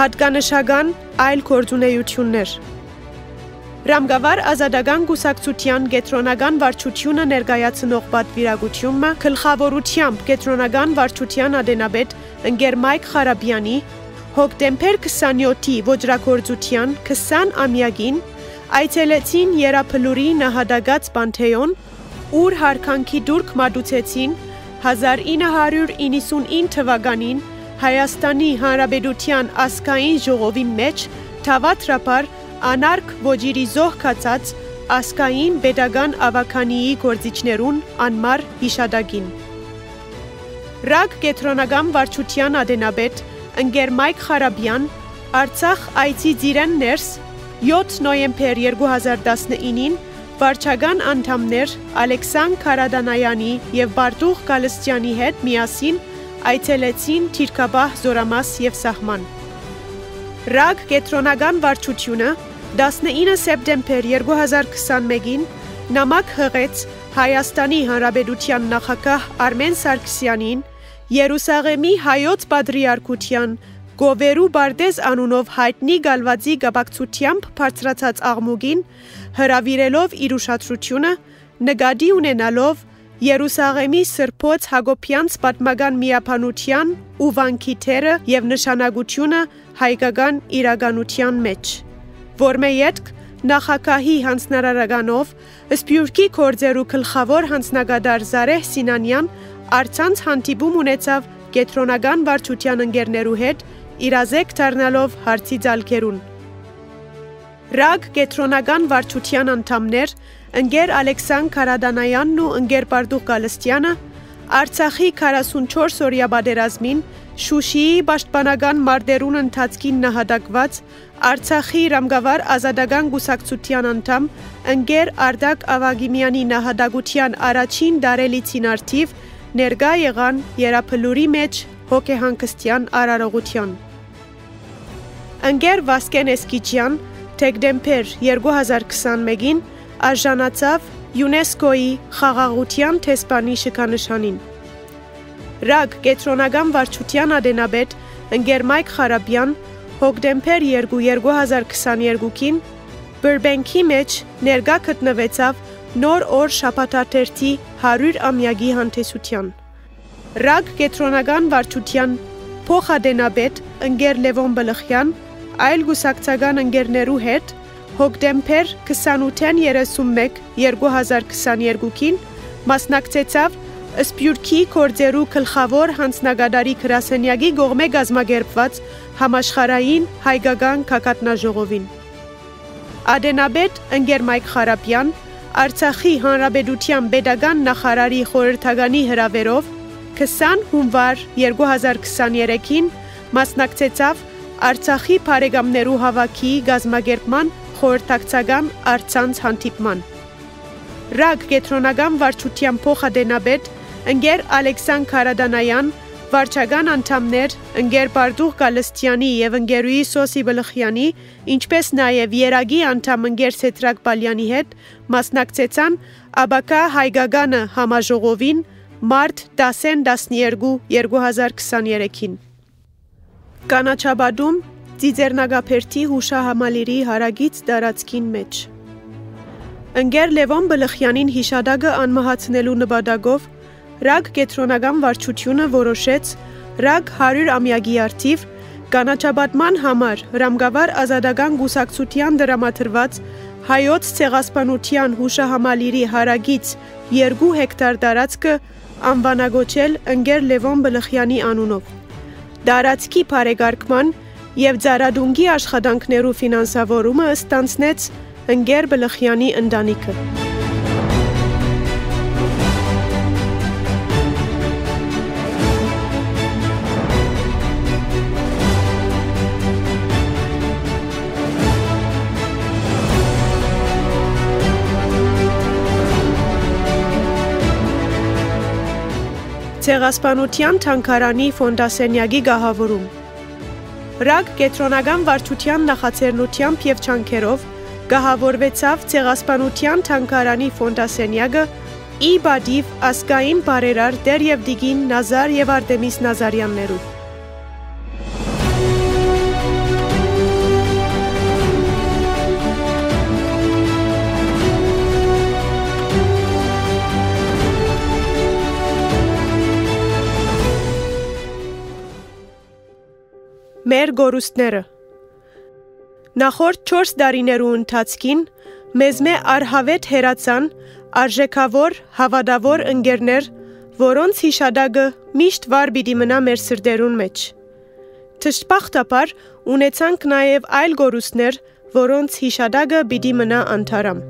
Հատկանշական այլ կորձունեություններ Ռամգավար ազադական գուսակցության կետրոնական վարչությունը ներկայացնող պատվիրակությունը գլխավորությամբ կետրոնական վարչության ադենաբեդ ընկեր Մայք Խարաբյանի հոկտեմբեր 27-ի ոչրակորձության 20 ամյակին այցելեցին Երապլուրի նահատակած Պանթեոն, ուր հարկանքի դուրք մատուցեցին 1999 թվականին Հայաստանի Հանրապետության ասկային ժողովի մեջ թավատրապար անարգ ոջիրի զոհ կացած ասկային pedagogan ավականիի գործիչներուն անմար հիշադակին։ Ռակ կետրոնական վարչության ադենաբեդ ընկեր Մայք Խարաբյան Արցախ այցի ծիրան ներս 7 նոյեմբեր 2019-ին վարչական անդամներ Ալեքսան Քարադանայանի եւ Բարտուղ Գալստյանի հետ միասին այցելեցին Թիրքաբահ Զորամաս եւ Սահման։ Ռակ կետրոնական վարչությունը 19 սեպտեմբեր 2021-ին նամակ հղեց Հայաստանի Հանրապետության նախագահ Արմեն Սարգսյանին Երուսաղեմի հայոց պատրիարքության Գովերու Բարդեզ անունով հայտնի գալվածի գաբակցությամբ բարձրացած աղմուկին հրավիրելով իր ուշադրությունը նկատի ունենալով Երուսաղեմի Սրբոց Հակոբյանց պատմական միապանության ու վանքի թերը եւ նշանակությունը հայկական իրականության մեջ որ մեյետք նախակահի հանձնարարականով Սպյուրքի կորձերու գլխավոր հանձնագետար Զարեհ Սինանյան Արցանց հանդիպում ունեցավ կետրոնական վարչության ընկերներու հետ, իրազեկ դառնալով հարցի ձալքերուն։ Ռագ կետրոնական վարչության անդամներ, ընկեր Ալեքսան Կարադանայանն ու ընկեր Բարդուղ Գալստյանը Արցախի 44 օրյա բادرազմին Շուշիի պաշտպանական մարդերուն ընթացքին նահատակված Արցախի Ռամգավար ազատական գուսակցության անդամ ընկեր Արդակ Ավագիմյանի նահատակության առաջին դարելիցին արդիվ ներկա եղան Երապլուրի մեջ հոգեհանգստյան արարողության։ Ընկեր Վասկեն Էսկիչյան դեկտեմբեր 2021-ին արժանացավ ՅՈՒՆԵՍԿՕ-ի խաղաղության տեսփանի շքանշանին։ Ռագ կետրոնական վարչության ադենաբեդ ընկեր Մայք Խարաբյան հոկտեմբեր 2 2022-ին Բերբենքի մեջ ներկա գտնվեցավ նոր օր շապատաթերթի 100 ամյակի հանդեսության։ Ռագ կետրոնական վարչության փոխադենաբեդ ընկեր Լևոն Բլխյան այլ գուսակցական ընկերներու հետ հոկտեմբեր 28-ին 31 2022-ին մասնակցեցավ Սպյուրքի կորձերու գլխավոր հանձնագետարի գրասենյակի գողմե գազմագերբված համաշխարային հայկական կակատնաժողովին։ Ադենաբեդ ընկեր Մայք Խարապյան Արցախի Հանրապետության Պետական նախարարի խորհրդականի հրավերով 20 հունվար 2023-ին մասնակցեցավ Արցախի բարեկամներու հավաքի գազմագերբման խորհրդակցական արցանց հանդիպման։ Ռագ կետրոնական վարչության փոխադենաբեդ ընկեր Ալեքսան Քարադանայան, վարչական անդամներ ընկեր Բարդուղ Գալստյանի եւ ընկերուի Սոսի Բլխյանի, ինչպես նաեւ Երագի անդամ ընկեր Սետրակ Բալյանի հետ մասնակցեցան Աբակա հայկականը համաժողովին մարտ 10-12 2023-ին։ Կանաչաբադում Ծիծեռնագապերտի հուշահամալիրի հարագից տարածքին մեջ Ընկեր Լևոն Բլխյանին հիշադակը անմահացնելու նպատակով Ռագ կետրոնական վարչությունը որոշեց Ռագ 100 ամյակի արդիվ կանաչաբատման համար Ռամգավար ազատական գուսակցության դրամատրված հայոց ցեղասպանության հուշահամալիրի հարագից 2 հեկտար տարածքը անվանագոչել ընկեր Լևոն Բլխյանի անունով։ Դարածքի բարեկարգման եւ Ձարադունգի աշխատանքներու ֆինանսավորումը ստանցնեց ընկեր Բլխյանի ընտանիքը։ Ցեղասպանության թանկարանի ֆոնդասենյակի գահավորում։ Ռագ կետրոնական վարչության նախաձեռնությամբ եւ չանքերով գահավորվեցավ ցեղասպանության թանկարանի ֆոնդասենյակը ի բադիվ ասկային բարերար դեր եւ դիգին Նազար եւ Արտեմիս Նազարյաններու։ Մեր գորուստները Նախորդ 4 տարիներու ընթացքին մեզ մե արհավետ հերացան արժեքավոր հավատավոր ընկերներ, որոնց հիշադակը միշտ վար պիտի մնա մեր սրտերուն մեջ։ Թշպախտապար ունեցանք նաև այլ գորուստներ, որոնց հիշադակը պիտի մնա անթարամ։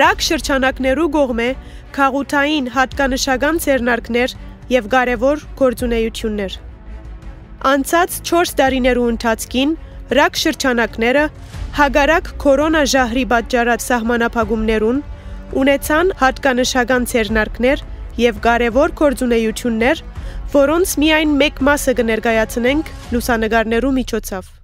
Ռակ շրջանակներու գողմե քաղութային հատկանշական ցերնարկներ եւ կարևոր գործունեություններ։ Անցած 4 տարիներու ընթացքին ռակ շրջանակները հագարակ կորոնա ժահրի պատճառած սահմանափակումներուն ունեցան հատկանշական ցերնարկներ եւ կարևոր գործունեություններ, որոնց միայն մեկ մասը կներկայացնենք լուսանկարներու միջոցով։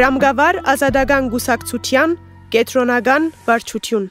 Ռամգավար ազատական գուսակցության կետրոնական վարչություն